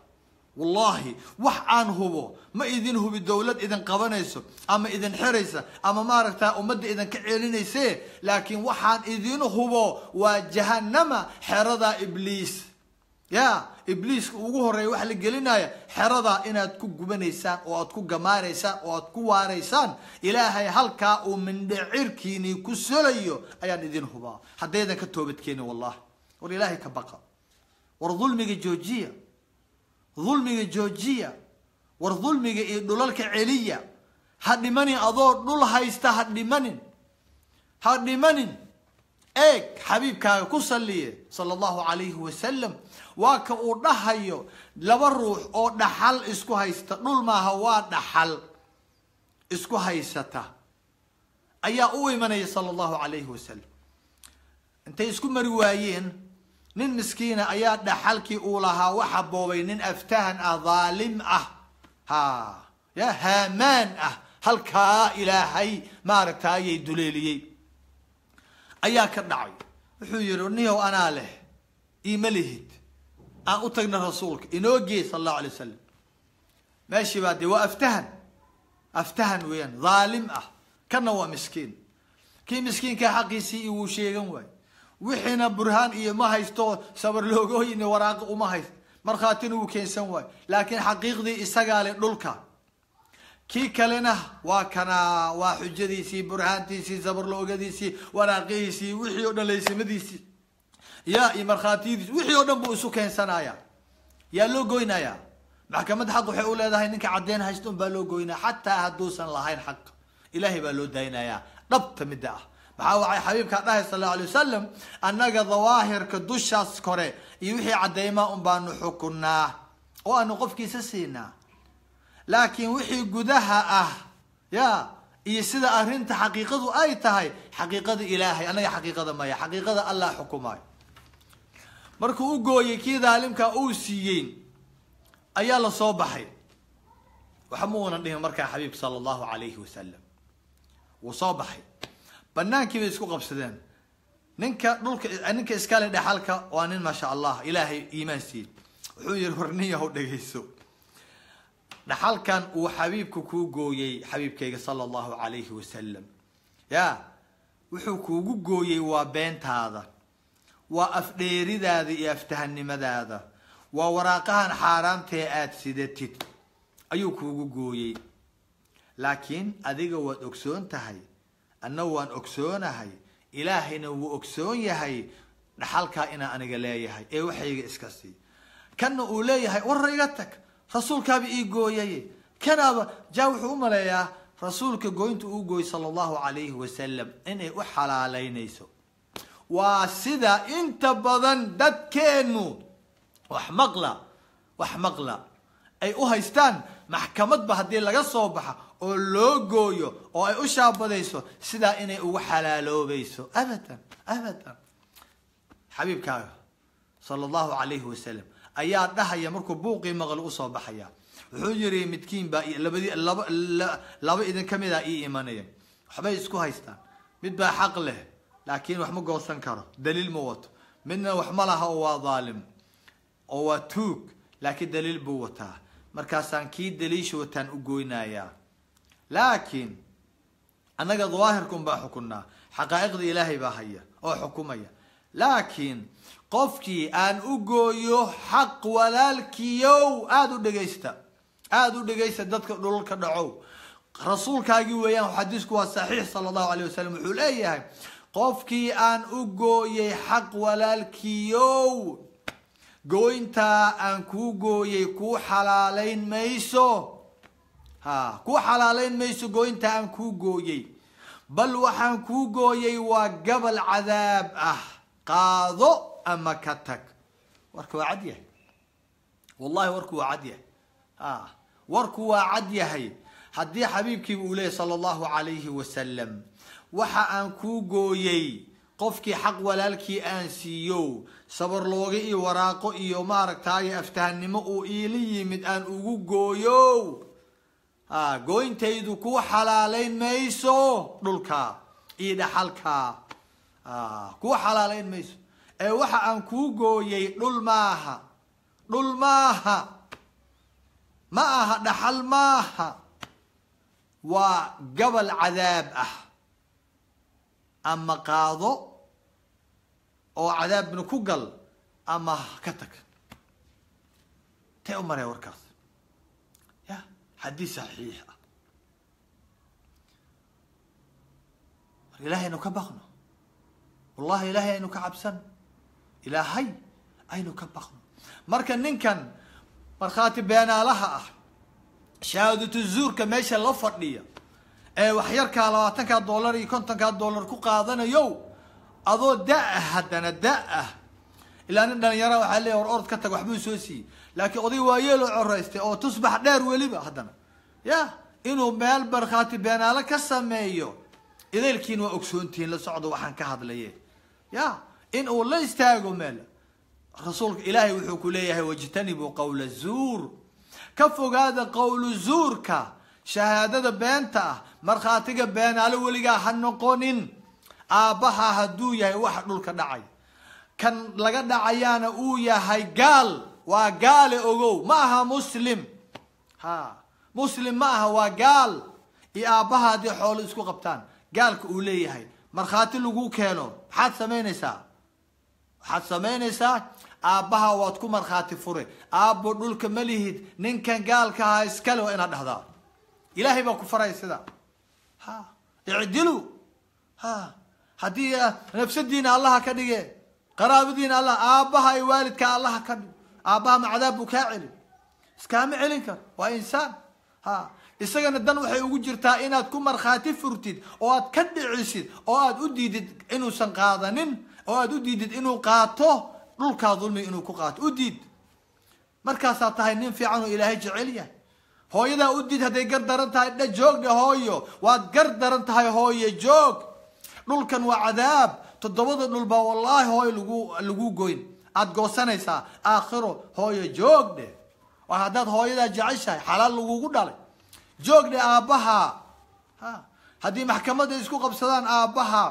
wallahi wax aan hubo ma idin hubi dowlad idin qabanayso ama idin xiraysa ama maaragta ummadda idinka celinayse laakiin waxaan idin hubo waa jahanama xeradaa ibliis. Ya ibliiska ugu horreeya waxa la gelinaya xeradaa inaad ku gubanaysaan oo aad ku gamaaraysaan oo aad ku waaraysaan ilaahay halkaa uu mindhecirkiini ku solayo ayaan idin hubaa. Haddaydan ka toobadkeenin wallahi. War ilaahay ka baqa. War dulmiga joojiya dulmiga joojiya war dulmiga iyo dhulalka celiya. Ha dhimanin adoo dhul haysta ha dhimanin. Ha dhimanin. Eeg xabiibkaaga ku saliye sala allahu calayhi wasalam waa ka uu dhahayo laba ruux oo dhaxal isku haysta. Dhul maaha waa dhaxal isku haysata. Ayaa u imanaya sala allahu calayhi wasalam intay isku mari waayeen nin miskiina ayaa dhaxalkii uu lahaa waxa boobay nin aftahan ah dhaalim ah. Ha ya haamaan ah. Halkaa ilaahay maaragta ayay duleeliyey. Ayaa ka dhacay. Wuxuu yihi niyow anaa leh iima lihid. Aan u tagna rasuulka. Inoo gee sala allahu alay wasalam meeshii baa dee waa aftahan. Aftahan weeyaan dhaalim ah. Kana waa miskiin. Kii miskiinkaa xaqiisii iyo wuu sheegan waayo wixiina burhaan iyo ma haysto sabar loogooyin waraaqo uma haysto. Markhaatina wuu keensan waayo laakiin xaqiiqdii isagaa le dhulka. Kii kalena waa kanaa waa xujadiisii burhaantiisii sabarloogadiisii waraaqihiisii wixii o dhan laysimadiisii ya iyo markhaatiyadiisi wixii oo dhan buu isu keensanaya yaa loo goynaya maxkamadda xaq waxay u leedahay ninka caddeyn haysta un baa loo goynaya xataa hadduusan lahayn xaq ilaahay baa loo daynaya dhabta midda ah وحاوعي حبيبك الله صلى الله عليه وسلم أن أنك ظواهر كدوشة سكوري يوحي عديما أمبان نحوكنا وأنو قفكي سسينا لكن وحي قدها أه يا يسيدا أهرنت حقيقة أيتهاي حقيقة إلهي أنا يا حقيقة ما يا حقيقة الله حكماي مركو أقوى يكي علم كأوسيين أيال صوبحي وحمونا لهم مركا حبيب صلى الله عليه وسلم وصوبحي banaankii bay isku qabsadeen. Ninka dhulka ninka iskale dhexalka waa nin maasha allah ilaahay iimaan siiyey wuxuu yihi warniyahow dhegayso dhaxalkan uu xabiibka kuu gooyey xabiibkayga sala allahu calayhi wasalam ya wuxuu kuugu gooyey waa beentaada waa afdheeridaada iyo aftahanimadaada waa waraaqahan xaaraamtae aada sidatid ayuu kuugu gooyey. Laakiin adiga waad ogsoon tahay anna waan ogsoonahay ilaahayna wuu ogsoon yahay dhaxalkaa inaa aniga leeyahay ee waxayga iska sii. Kanna uu leeyahay warra iga tag rasuulkaaba ii gooyaye kanaaba jaa wuxuu u maleeyaa rasuulka gooynta uu gooyey sala allahu calayhi wasalam inay u xalaaleynayso waa sida inta badan dadkeennu wax maqla wax maqla ay u haystaan maxkamadba haddii laga soo baxa oo loo gooyo oo ay u shaabadayso sidaa inay ugu xalaaloobayso. Abadan abadan. Xabiibkaaga sala allahu calayhi wasalam ayaa dhahaya markuu buuqii maqli u soo baxaya. Wuxuu yiri midkiin baa labadii laba laba idin ka mid a ii imanaya. Waxbay isku haystaan. Mid baa xaq leh laakiin wax ma goosan karo. Daliil ma wato. Midna wax ma laha oo waa dhaalim oo waa tuug laakiin daliil buu wataa. Markaasaan kii daliisha wataan u goynayaa laakiin annaga dawaahirkun baa xukunnaa xaqaa'iqda ilaahay baa haya oo xukumaya. Laakiin qofkii aan u gooyo xaq walaalkiyow aada u dhegaysta aada u dhegaysta dadka dhulka dhacow. Rasuulkaagii weeyaan xadiisku waa saxiix sala allahu alayh wasalam wuxuu leeyahay qofkii aan u gooyey xaq walaalkiyow gooyntaa aan kuu gooyey kuu xalaaleyn mayso ha kuu xalaaleyn mayso gooyntaa aan kuu gooyey. Bal waxaan kuu gooyey waa gabal cadaab ah. Qaado ama ka tag. Warka waa cad yahay. Wallahi warku waa cad yahay. A warku waa cad yahay. Haddii xabiibkiiba uu leeyahy sala allahu calayhi wasalam waxa aan kuu gooyey qofkii xaq walaalkii aan siiyo sabarlooga iyo waraaqo iyo maaragtaaye aftahanimo uu iila yimid aan ugu gooyo gooyntaydu kuu xalaaleyn mayso dhulka iyo dhaxalka a kuu xalaaleyn mayso. Ee waxa aan kuu gooyey dhul maaha dhul maaha. Ma aha dhaxal maaha. Waa gabal cadaab ah. Ama qaado oo cadaabna ku gal ama ka tag. Tee u maraya warkaas ya xadiis saxiix ah mar ilaahay aynu ka baqno? Wallahi ilaahay aynu ka cabsan? Ilaahay aynu ka baqno. Marka ninkan markhaati beenaalaha ah shahaadatu zuurka meesha la fadhiya ee waxyarkaa labaatankaa dollar iyo kontonkaa dollar ku qaadanayo adoo da'ah haddana da'ah ilaa nin dhalinyara waxaa leeya war orod ka tag waxbuu soo siiyey laakiin oday waayeeloo coraystay oo tusbax dheer weliba haddana. Ya inuu meel markhaati beenaalo ka sameeyo idaylkiin waa ogsoontihiin la socdo waxaan ka hadlaye ya in uu la istaago meel rasuulka ilaahay wuxuu ku leeyahay wajtanibuu qawla zuur. Ka fogaada qowlu zuurka shahaadada beenta ah markhaatiga beenaalo weligaa ha noqonin. Aabbaha hadduu yahay waxa dhulka dhacay. Kan laga dhacayaana uu yahay gaal وقال أغو ماها مسلم؟ ها مسلم ماها وقال؟ يا أبها دي حول اسكو قبتان قال كأولي هاي. مرخاتي لغو كيلو حاد سمينيسا حاد سمينيسا أبها واتكو مرخاتي فوري. أبو نولك مليهيد نين كان قال كها اسكالو إنا دهدا. إلهي باكو فرايس دا ها اعدلو. ها هدي نفس الدين الله كدي قرابة دين الله أبها يوالد كالله كدي aabbaha macadaab buu kaa celin. Iskaama celin karo waa insaan. Ha. Isagana dan waxay ugu jirtaa inaad ku markhaati furtid oo aad ka dhicisid oo aad u diidid inuusan qaadanin oo aad u diidid inuu qaato dhulkaa dulmi inuu ku qaato. U diid. Markaasaa tahay nin fiican oo ilaahay jecel yahay. Hooyadaa u diid hadday gar daran tahay dha joogdhe hooyo. Waad gar daran tahay hooye joog. Dhulkan waa cadaab. Toddobada dhul baa wallaahi hooy lagu lagu goyn aada goosanaysaa aakhiro hooyo joog dheh waa haddaad hooyadaa jeceshahay xalaal lagugu dhalay. Joog dheh aabbaha. Ha haddii maxkamadda isku qabsadaan aabbaha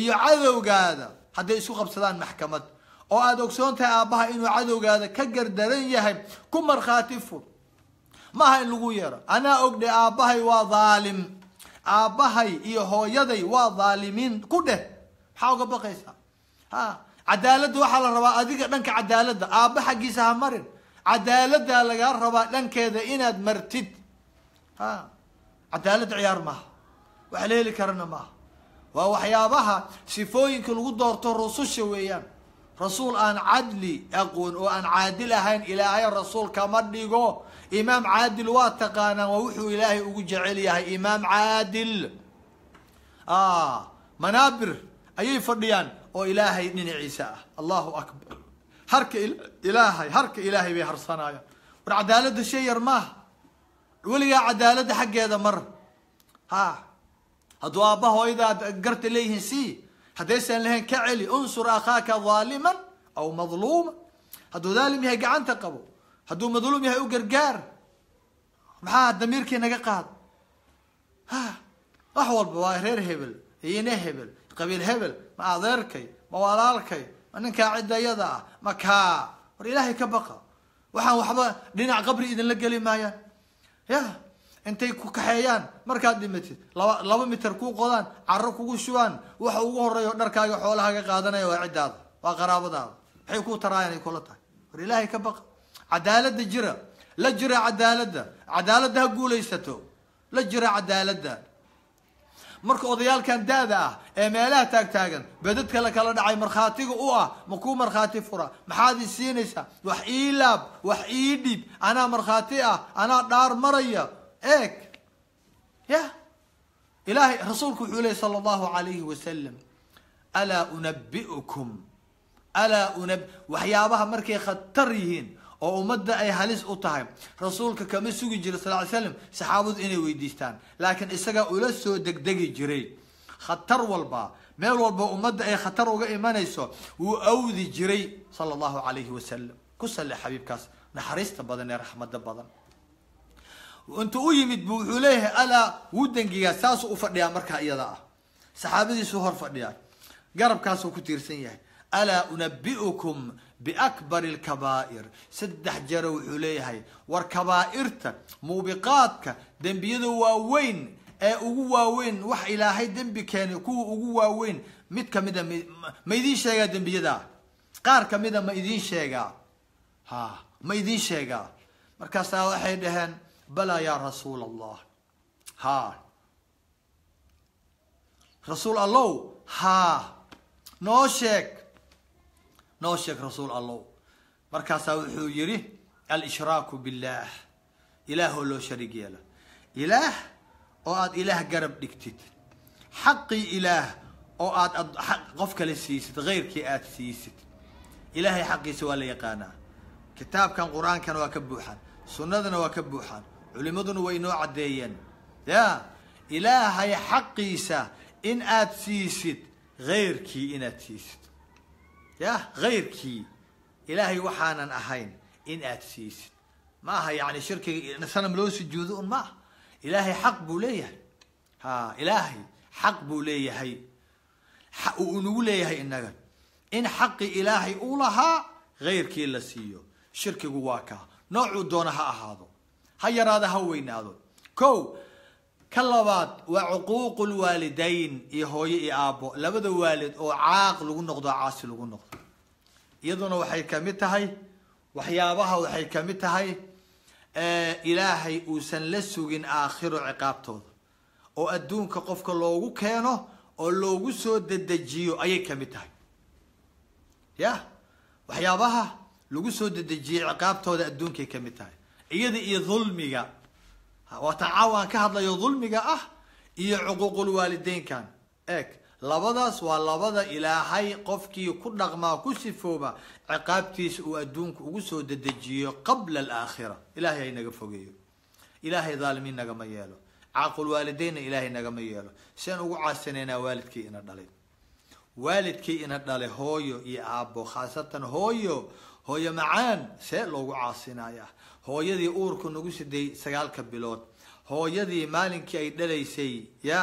iyo cadowgaada hadday isku qabsadaan maxkamad. Oo aada ogsoon tahay aabbaha inuu cadowgaada ka gardaran yahay ku markhaati fur. Maaha in lagu yeero anaa ogdhe aabbahay waa dhaalim aabbahay iyo hooyaday waa dhaalimiin ku dheh maxaa uga baqaysaa? Ha cadaaladda waxaa la rabaa adiga dhanka cadaaladda. Aabba xaggiisa ha marin. Cadaaladdaa lagaa rabaa dhankeeda inaad martid. Ha. Cadaaladda ciyaar maaha. Wax la heli karana maaha. Waa waxyaabaha sifooyinka lagu doorto rususha weeyaan. Rasuul aan cadli aqoon oo aan caadil ahayn ilaahay rasuul kama dhigo. Imaam caadil waa taqaanaan waa wuxuu ilaahay ugu jecel yahay. Imaam caadil. Manaabir ayay fadhiyaan وإلهي من عيسى. الله أكبر. هرك إلهي هرك إلهي بهر صنايا والعدالة شيء يرماه. ولي عدالة حق هذا مر. ها. هدو أباه إذا قرت إليه سي. هديس لهن كعلي. أنصر أخاك ظالما أو مظلوما. هدو ظالم يهي قعان تقبو هدو مظلوم يهي أقرقار ما الدمير كي نقاقات ها. أحوال بواهر هبل. هي نهبل قبيل هبل. Ma adeerkay ma walaalkay ma ninkaa ciddayada ah ma kaa. War ilaahay ka baqa. Waxaan waxba dhinac qabri idinla geli maayaan. Ya intay ku kaxeeyaan markaad dhimatid laba laba mitir kuu qodaan caro kugu shubaan waxa ugu horeeyo dharkaaga xoolahaaga qaadanaya waa ciddaada waa qaraabadaada. Maxay kuu taraayaan ay kula tahay. War ilaahay ka baqa. Cadaaladda jira. La jira cadaaladda. Cadaaladda ha guulaysato. La jira cadaaladda marka odayaalkan da-da ah ee meelaha taagtaagan bedadka la kala dhacay markhaatiga u ah ma kuu markhaati fura? Maxaad i siinaysaa? Wax ii laab wax ii dhib. Anaa markhaati ah anaa dhaar maraya. Eeg. Ya. Ilahay rasuulku wuxuu lehy sala allahu alayhi wasalam alaa unabiukum alaa unab waxyaabaha markay khatar yihiin oo ummadda ay halis u tahay. Rasuulka kama sugi jira sal ly slam saxaabadu inay weydiistaan. Laakiin isagaa ula soo degdegi jiray. Khatar walba meel walba ummadda ay khatar uga imanayso wuu awdi jiray sala allahu alayhi wasalam ku salle xabiibkaas. Naxariista badan ee raxmada badan. Intuu u yimid bu wuxuu leeyahay alaa wuu dangigaa saasuu u fadhiyaa markaa iyada ah. Saxaabadiisuu hor fadhiyaa. Garabkaasuu ku tiirsan yahay. Alaa unabiukum biakbari lkabaa'ir saddex jero wuxuu leeyahay war kabaa'irta muubiqaadka dembiyada waaweyn ee ugu waaweyn wax ilaahay dembi keenay kuwa ugu waaweyn mid kamida ma idiin sheegaa dembiyadaa qaar kamida ma idiin sheegaa ha ma idiin sheegaa markaasaa waxay dhaheen balaa yaa rasuul allah ha rasuul allow ha noo sheeg noo sheeg rasuul allow. Markaasaa wuxuu yihi alshraaku billah ilaahoo loo shariig yeelo ilaah oo aada ilaah garab dhigtid. Xaqii ilaah oo aada qof kale siisid heyrkii aada siisid. Ilaahay xaqiisa waa la yaqaanaa. Kitaabkan qur'aankana waa ka buuxaan sunnadana waa ka buuxaan culimaduna way inoo caddeeyeen. Ya ilaahay xaqiisa in aad siisid heyrkii inaad siisid ya heyrkii ilaahay waxaanan ahayn in aad siisid ma aha yani shirkiga sanam loo sujuudo un ma aha ilaahay xaq buu leeyahay ha ilaahay xaq buu leeyahay uu inagu leeyahay inaga in xaqi ilaahay uu lahaa heyrkii la siiyo shirkigu waa kaa noocuu doona ha ahaado ha yaraado ha weynaado ko ka labaad waa cuquuqu lwaalidayn iyo hooyo iyo iyaduna waxay kamid tahay waxyaabaha waxay kamid tahay ilaahay uusan la sugin aakhiro ciqaabtooda oo adduunka qofka loogu keeno oo loogu soo dedejiyo ayay kamid tahay ya waxyaabaha lagu soo dedejiyey ciqaabtooda adduunkay kamid tahay iyada iyo dulmiga waatan caawaan ka hadlayo dulmiga ah iyo cuquuqulwaalideynkan eeg labadaas waa labada ilaahay qofkii ku dhaqmaa ku sifooba ciqaabtiisa uu adduunka ugu soo dedejiyo qabla alaakhira ilahay hay naga fogeeyo ilaahay dhaalimiin nagama yeelo caaqulwaalideynna ilaahay nagama yeelo siaan ugu caasinaynaa waalidkii ina dhalay waalidkii ina dhale hooyo iyo aabbo khaasatan hooyo hooyo macaan see loogu caasinaya hooyadii uurku nagu siday sagaalka bilood hooyadii maalinkii ay dhalaysay ya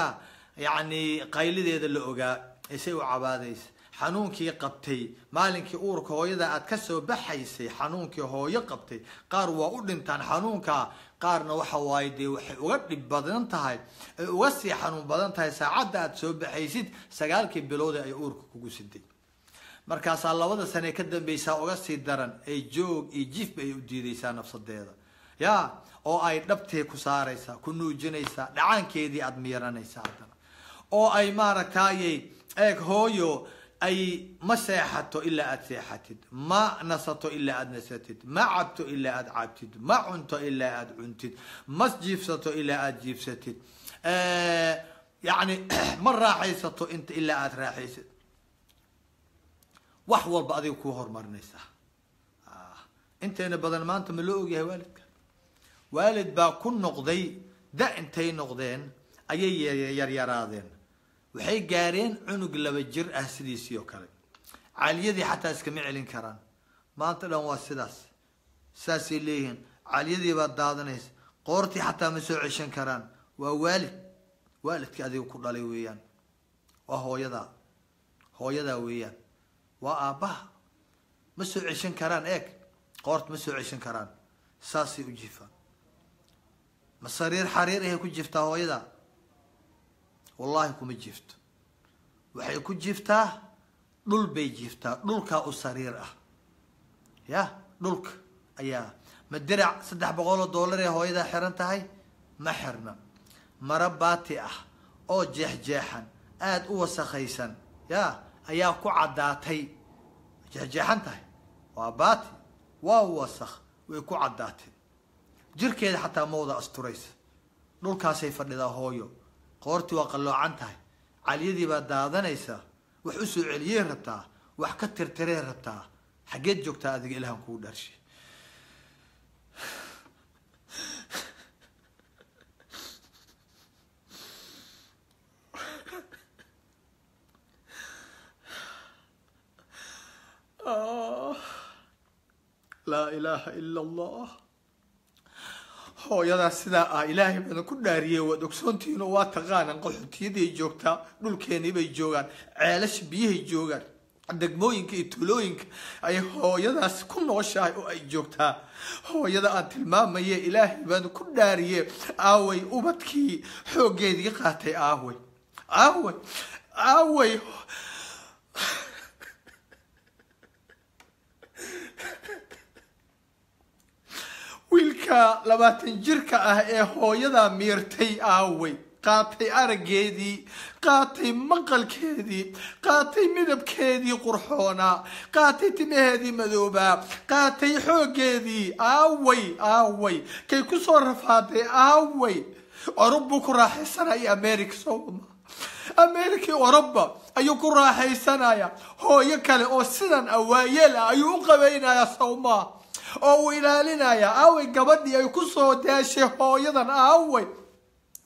yacni qaylideeda la ogaa isay u cabaadaysa. Xanuunkii qabtay maalinkii uurka hooyada aad ka soo baxaysay xanuunkii hooyo qabtay. Qaar waa u dhintaan xanuunka qaarna waxa waaye dee waxay uga dhib badan tahay ay uga sii xanuun badan tahay. Saacadda aad soo baxaysid sagaalkii bilood ee ay uurka kugu siday. Markaasaa labada sane ka dambeysaa uga sii daran ay joog iyo jifba ay u diidaysaa nafsadeeda. Ya oo ay dhabtee ku saaraysaa ku nuujinaysaa dhacaankeedii aada miiranaysaa haddana oo ay maaragtayy eeg hooyo ay ma seexato ilaa aada seexatid ma nasato ilaa aada nasatid ma cabto ilaa aada cabtid ma cunto ilaa aada cuntid ma jiifsato ilaa aada jiifsatid yacni <clears throat> ma raaxaysato inta ilaa aada raaxaysad wax walba adiga kuu horumarinaysaa inteena badan maanta ma loo ogyahay waalidka. Waalid baa ku noqday da intay noqdeen ayay yaryaraadeen waxay gaareen cunug laba jir ah sidiisii oo kale. Caaliyadii xataa iskama celin karaan. Maanta dhan waa sidaas. Saasay leeyihiin. Caaliyadii baad daadanaysa qoortii xataa ma soo ceshan karaan. Waa waalid. Waalidkii adiga ku dhalay weeyaan. Waa hooyadaa. Hooyadaa weeyaan. Waa aabbaha. Ma soo ceshan karaan eeg. Qoorta ma soo ceshan karaan. Saasay u jifaan ma sariir xariir ahay ku jiftaa hooyada wallahi kuma jifto waxay ku jiftaa dhul bay jiftaa. Dhulkaa u sariir ah. Ya dhulka ayaa ma dirac saddex boqol oo dollar ee hooyadaa xiran tahay? Ma xirna. Maro baati ah oo jeexjeexan aada u wasakhaysan. Ya ayaa ku caddaatay. Jeexjeexan tahay? Waa baati. Waa wasakh. Way ku caddaatay. Jirkeeda xataa ma wada asturaysa. Dhulkaasay fadhidaa hooyo qoortii waa qalloocan tahay. Caliyadii baa daadanaysa. Wax u soo celiyey rabtaa. Wax ka tirtiree rabtaa. Xaggeed joogtaa adiga ilahan kuu dharshay <sighs> laa ilaaha ila allah hooyadaas sidaa ah ilaahay badan ku dhaariyey waad ogsoontihiinoo waa taqaanaan qaxootiyaday joogtaa dhulkeenii bay joogaan ceelasha biyahay joogaan degmooyinka iyo tuulooyinka ayay hooyadaas ku nooshahay oo ay joogtaa hooyada aan tilmaamaye ilaahay baan ku dhaariye aaway ubadkii xooggeedii qaatay aaway aaway aaway wiilka labaatan jirka ah ee hooyadaa miirtay aaway qaatay araggeedii qaatay maqalkeedii qaatay midabkeedii qurxoonaa qaatay timaheedii madoobaa qaatay xooggeedii aaway aaway kay kusoo rafaaday aaway orub buu ku raaxaysanaya america sooma america oroba ayuu ku raaxaysanaya hooyo kale oo sidan awaayeel ah ayuu u qabaynayaa sawmaa oo uu ilaalinaya. Aaway gabadhii ay ku soo daashay hooyadan aaway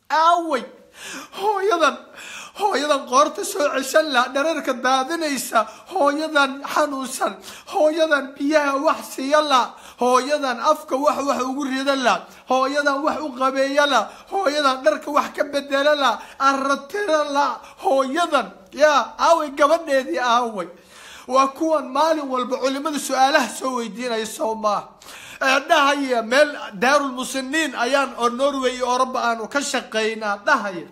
aaway. Hooyadan hooyadan qoorta soo ceshan la dhareerka daadinaysa. Hooyadan xanuunsan hooyadan biyaha wax siiya la hooyadan afka wax wax ugu rida la hooyadan wax u qabeeya la hooyadan dharka wax ka bedela la aratira la hooyadan ya aaway gabadheedii aaway وكون مالي والبعول من سؤاله سوي دينا يسوما ده هي مل دار المسنين أيان أو نوروي وكشقينا ده هي.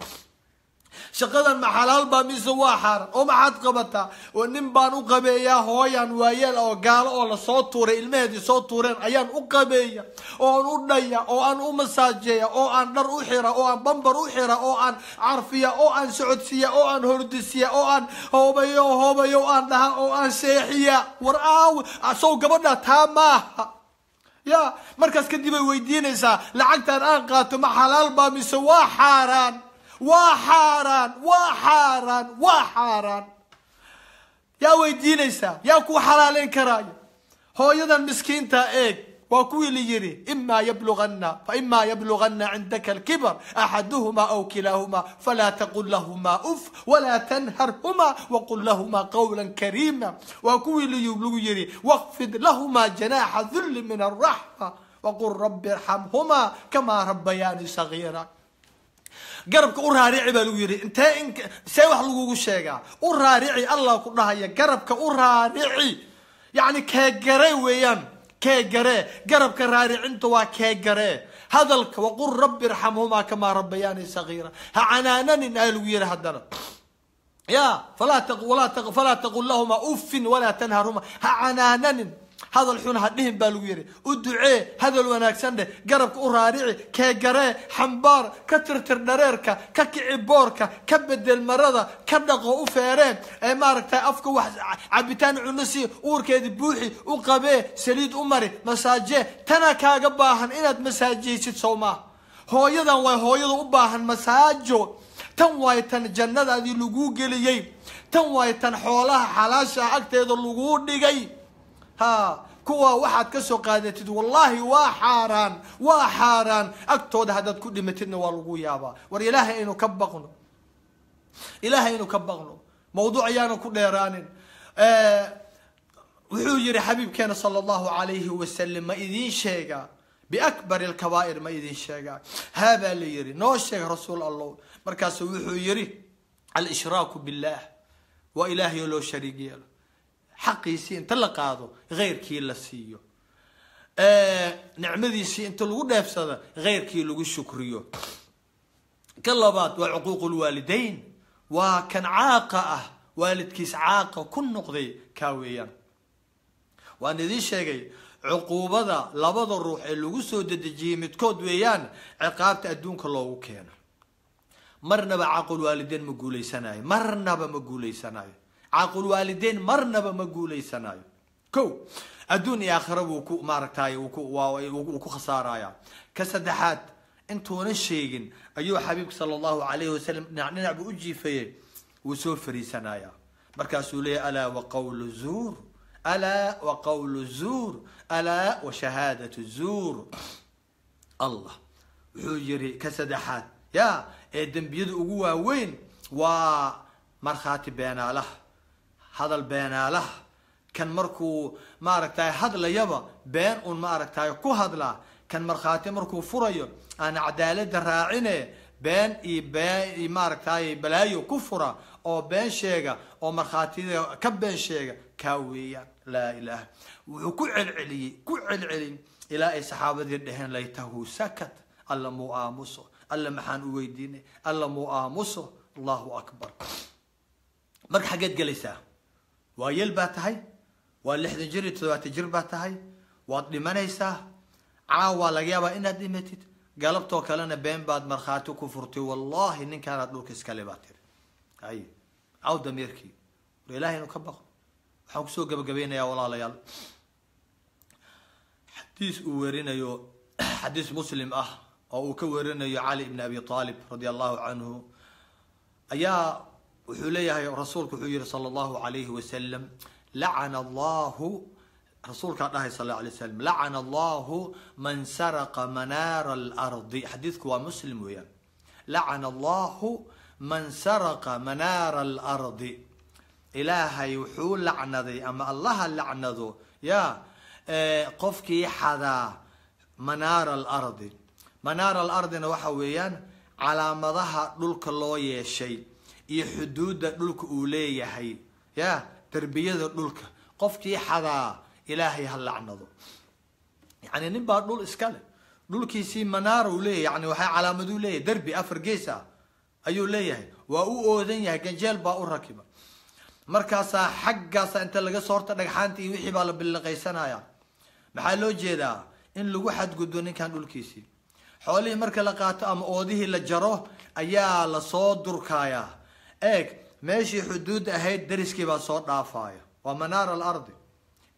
Shaqadan ma xalaal baa mise waa xaaran oo maxaad qabataa oo nin baan u qabeeyaa hooyan waayeel oo gaalo oo la soo tuuray ilmaheedii soo tuureen ayaan u qabeeya oo aan u dhaya oo aan u masaajeeya oo aan dhar u xira oo aan bambar u xira oo aan carfiya oo aan socodsiiya oo aan hordisiya oo aan hoobayo hoobayo oo aan dhaha oo aan seexiya war aaw sow gabadha taa maaha ya markaas kadib ay weydiinaysaa lacagtan aan qaato ma xalaal baa mise waa xaaraan waa xaaraan waa xaaraan waa xaaraan yaa weydiinaysaa yaa ku xalaaleyn karaayo hooyadan miskiinta eeg waa kuwii la yidhi imaa yablugana faimaa yablugana cindaka alkibar axaduhuma aw kilaahumaa falaa taqul lahumaa uf walaa tanharhumaa waqul lahumaa qawla kariima waa kuwii lagu yidhi waqfid lahumaa janaaxa dulli min alraxma waqul garabka u raarici baa lagu yidhi intee in see wax lagugu sheegaa u raarici allah ku dhahaya garabka u raarici yacni keegare weeyaan keegare garabka raaricinta waa keegare hadalka waqul rabbi irxamhumaa kamaa rabbayaani sagiira ha canaananin aa lagu yidhi haddana ya falaa falaa taqul lahumaa uffin walaa tanharhumaa ha canaananin hadal xun ha dhihin baa lagu yidhi u ducee hadal wanaagsan dheh garabka u raarici keegaree xambaar ka tirtir dhareerka ka kici boorka ka bedel marada ka dhaqo u feereen ee maaragtay afka wax cabitaan cunasi uurkeedi buuxi u qabee saliid u mari masaajee tana kaaga baahan inaad masaajaysid sow maa hooyadan waa hooyada u baahan masaajo. Tan waay tan jannadaadii laguu geliyey. Tan waay tan xoolaha xalaasha agteeda laguu dhigay ha kuwa waxaad ka soo qaadatid wallaahi waa xaaraan waa xaaraan. Agtooda haddaad ku dhimatidna waa lagu yaabaa. War ilaahay aynu ka baqno. Ilaahay aynu ka baqno. Mawduuc ayaanu ku dheeraanin. Wuxuu yihi xabiibkeena sala allahu alayhi wasalam ma idiin sheegaa biakbari alkabaa'ir ma idiin sheegaa haabaa la yihi noo sheega rasuul allah markaasu wuxuu yihi alshraaku billah. Waa ilaahay oo loo shariig yeelo حقي سي آه، انت لقاضو غير كي لسيو نعم نعمدي سي انت الغدافسه غير كي لو شكريو. كلابات وعقوق الوالدين وكان عاقة والد كيس عاقة كن نقضي كاويا وأن ذي شيء عقوبة لبض الروح اللي جسوا دجيم تكود ويان عقابة تأدون كل الله وكينه مرنا بعقل والدين مقولي سناي مرنا بمقولي سناي. Guuleysanayo caaqulwaalideyn marnaba ma guuleysanayo ko adduun iyo aakhira wuu ku maaragtay wuu ku khasaaraya ka saddexaad intuunan sheegin ayuu xabiibka sala allahu alayhi wasalam dhinac dhinac buu u jiifayey wuu soo fariisanaya markaasuu leeyahy alaa wa qawlu zuur alaa wa qawlu zuur alaa wa shahaadatu zuur. Allah wuxuu yiri ka saddexaad ya ee dembiyada ugu waaweyn waa markhaati beenaalaha هذا البين له كان مركو ما أركتاي هذا ليبا بين أن ما أركتاي كو هذا لا كان مرخاتي مركو فريو أنا عدالة دراعينة بين إي بين إي ما بلايو كفرة أو بين شيغا أو مرخاتي كبين شيغا كاوية لا إله وكو العلي كو العلي إلى صحابة الدهن ليته سكت الله مو آموسو الله محان ويديني الله مو آموسو الله أكبر مرحقت قليسه waad dhimanaysaa caawaa laga yaabaa inaad dhimatid galabtoo kalena been baad markhaati ku furtay wallahi ninkaanaad dhulka iskale baa tiri ay caw damiirkii war ilahay inu ka baqo waxaan kusoo gabagabeynayaa walaalayaal xadiis uu werinayo xadiis muslim ah oo uu ka werinayo cali ibn abi aalib radia allahu canhu ayaa wuxuu leeyahay rasuulku wuxuu yihi sala allahu alayhi wasalam lacana allahu rasuulkaa dhahay sal alay slam lacana allahu man saraqa manaara alardi. Xadiidku waa muslim weeyaan. Lacana allahu man saraqa manaara alardi. Ilaahay wuxuu lacnaday ama allaha lacnado ya qofkii xadaa manaara alardi. Manaara alardina waxa weeyaan calaamadaha dhulka loo yeeshay iyo xuduudda dhulka uu leeyahay ya derbiyada dhulka qofkii xadaa ilaahay ha lacnado yani nin baa dhul iska leh dhulkiisii manaara uu leeyahay yani waxaa calaamaduu leeyahay derbi afar gees ah ayuu leeyahay waa u oodan yahay ganjeel baa u rakiba markaasaa xaggaasa inta laga soo horta dhagxaanta iyo wixii baa la billiqaysanaya maxaa loo jeedaa in lagu xadgudbo ninkan dhulkiisii xoolihii marka la qaato ama oodihii la jaro ayaa lasoo durkayaa eeg meeshii xuduud ahayd dariskii baa soo dhaafaya waa manaara alardi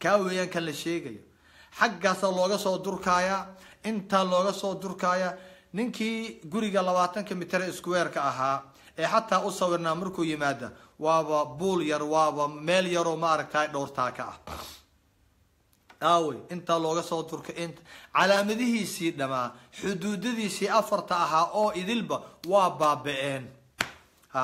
kaa weeyaan kan la sheegayo xaggaasa looga soo durkaaya intaa looga soo durkaaya ninkii guriga labaatanka mitre squareka ahaa ee xataa u sawirnaa markuu yimaada waaba buul yar waaba meel yaroo ma aragtay dhowrtaa ka ah aawey intaa looga soo turka int calaamadihiisii dhamaa xuduudadiisii afarta ahaa oo idilba waa baaba-een ha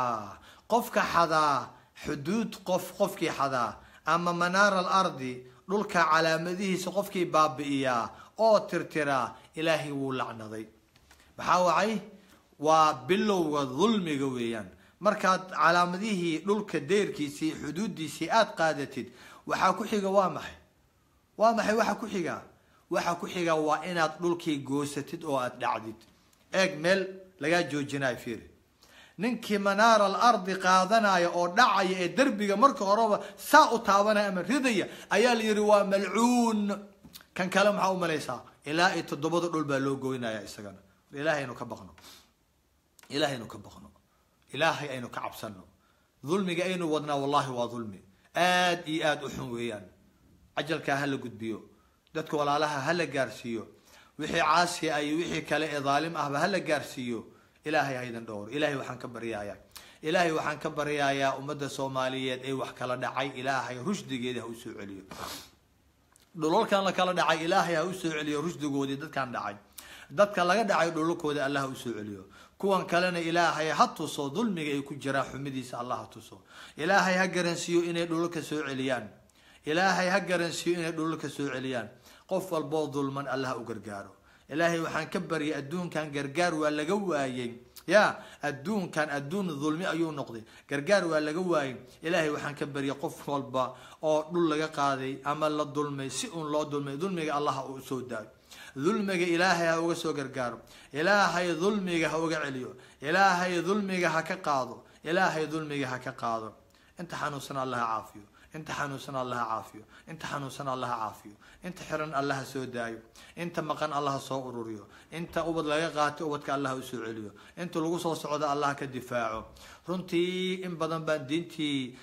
qofka xadaa xuduud qof qofkii xadaa. Ama manaara alardi dhulka calaamadihiisa qofkii baabi'iyaa oo tirtiraa ilaahay wuu lacnaday. Maxaa wacay? Waa bilowga dulmiga weeyaan. Markaad calaamadihii dhulka deyrkiisii xuduudiisii aada qaadatid waxaa ku xiga waa maxay? Waa maxay waxa ku xiga? Waxa ku xiga waa inaad dhulkii goosatid oo aada dhacdid. Eeg meel lagaa joojinayo fiiri ninkii manaara alardi qaadanaya oo dhacaya ee derbiga marka horeba saa u taabanaya ama ridaya ayaa la yihi waa malcuun. Kan kale maxaa u malaysaa ilaa iyo toddobada dhul baa loo goynaya isagana. Ilaahay aynu ka baqno. Ilaahay aynu ka baqno. Ilaahay aynu ka cabsano dulmiga aynu wadnaa wallahi waa dulmi. Aad iyo aada u xun weeyaan. Cajalkaa hala gudbiyo. Dadka walaalaha hala gaarsiiyo. Wixii caasiya iyo wixii kale ee dhaalim ahba hala gaarsiiyo ilaahay haydan dhowr. Ilaahay waxaan ka baryayaa ilaahay waxaan ka baryayaa ummadda soomaaliyeed ee wax kala dhacay. Ilaahay rushdigeeda ha u soo celiyo. Dhulalkan la kala dhacay ilaahay ha u soo celiyo rushdigoodii dadkan dhacay. Dadka laga dhacay dhulalkooda allah ha celiyo. Kuwan kalena ilaahay ha tuso dulmiga ay ku jiraan xumidiisa allah ha tuso. Ilaahay ha garansiiyo inay dhulalka soo celiyaan. Ilaahay ha garansiiyo inay dhulalka soo celiyaan. Qof walboo dulman allah u gargaaro ilaahay waxaan ka baryay adduunkan gargaar waa laga waayey ya adduunkan adduun dulmi ayuu noqday. Gargaar waa laga waayey ilaahay waxaan ka baryay qof walba oo dhul laga qaaday ama la dulmay si uun loo dulmay dulmiga allah ha u soo daayo. Dulmiga ilaahay ha uga soo gargaaro. Ilaahay dulmiga ha uga celiyo. Ilaahay dulmiga ha ka qaado. Ilaahay dulmiga ha ka qaado. Inta xanuunsan allah caafiyo inta xanuunsan allah ha caafiyo inta xanuunsan allah ha caafiyo inta xiran allah ha soo daayo inta maqan allah ha soo ururiyo inta ubad laga qaatay ubadka allah ha u soo celiyo inta lagu soo socdo allah ha ka difaaco runtii in badan baan diintii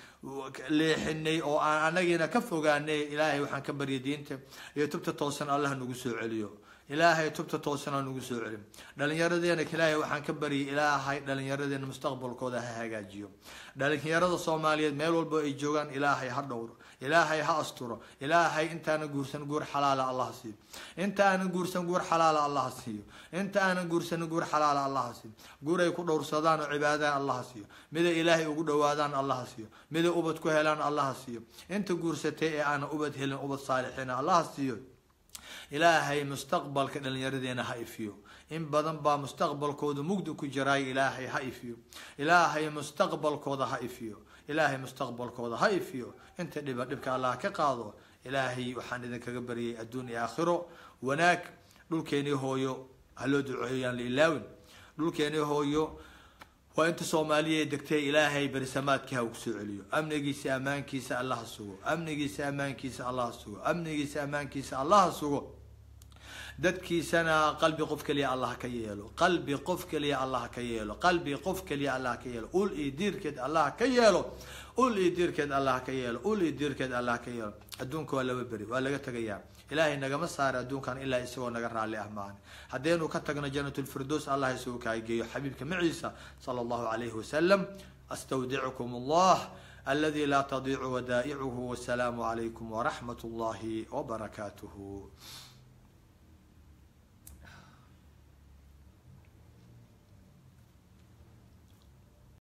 leexinay oo aan anagiina ka fogaanay ilaahay waxaan ka baryay diinta iyo tubta toosan allah nagu soo celiyo ilaahay tubta toosan ha nagu soo celin. Dhalinyaradeena ilaahay waxaan ka baryay ilaahay dhalinyaradeena mustaqbalkooda ha hagaajiyo. Dhalinyarada soomaaliyeed meel walbo ay joogaan ilaahay ha dhowro ilaahay ha asturo ilaahay intaana guursan guur xalaala allah siiyo. Inta aanan guursan guur xalaala allah siiyo. Inta aanan guursan guur xalaala allah siiyo. Guur ay ku dhowrsadaan oo cibaadaan allah siiyo. Miday ilaahay ugu dhawaadaan allah siiyo. Miday ubad ku helaan allah siiyo. Inta guursatay ee aanan ubad helin ubad saalixiina allah siiyo ilaahay mustaqbalka dhalinyaradeena ha ifiyo. In badan baa mustaqbalkooda mugdi ku jiraay ilaahay ha ifiyo. Ilaahay mustaqbalkooda ha ifiyo. Ilaahay mustaqbalkooda ha ifiyo. Inta dhiba dhibka allah ka qaado ilaahay waxaan idinkaga baryay adduun iyo aakhiro. Wanaag dhulkeenii hooyo ha loo duceeyaan la ilaawin dhulkeenii hooyo waa inta soomaaliya degtay ilaahay berisamaadkii ha ugu soo celiyo. Amnigiisa ammaankiisa allah ha sugo. Amnigiisa ammaankiisa allah ha sugo. Amnigiisa ammaankiisa allah ha sugo dadkiisana qalbi qof keliya allah ka yeelo qalbi qof keliya allah ka yeelo qalbi qof keliya allah ka yeelo ul iyo diirkeed allah ka yeelo ul iyo diirkeed allah ka yeelo ul iyo diirkeed allah ka yeelo adduunka waa laba beri waa laga tegayaa ilaahay nagama saara adduunkan ilaa isagoo naga raalli ah maane haddaynu ka tagno janatulfirdows allah isagu kaageeyo xabiibka maciisa sala allahu calayhi wasalam astawdicukum allah الذي لا تضيع ودائعه والسلام عليكم ورحمة الله وبركاته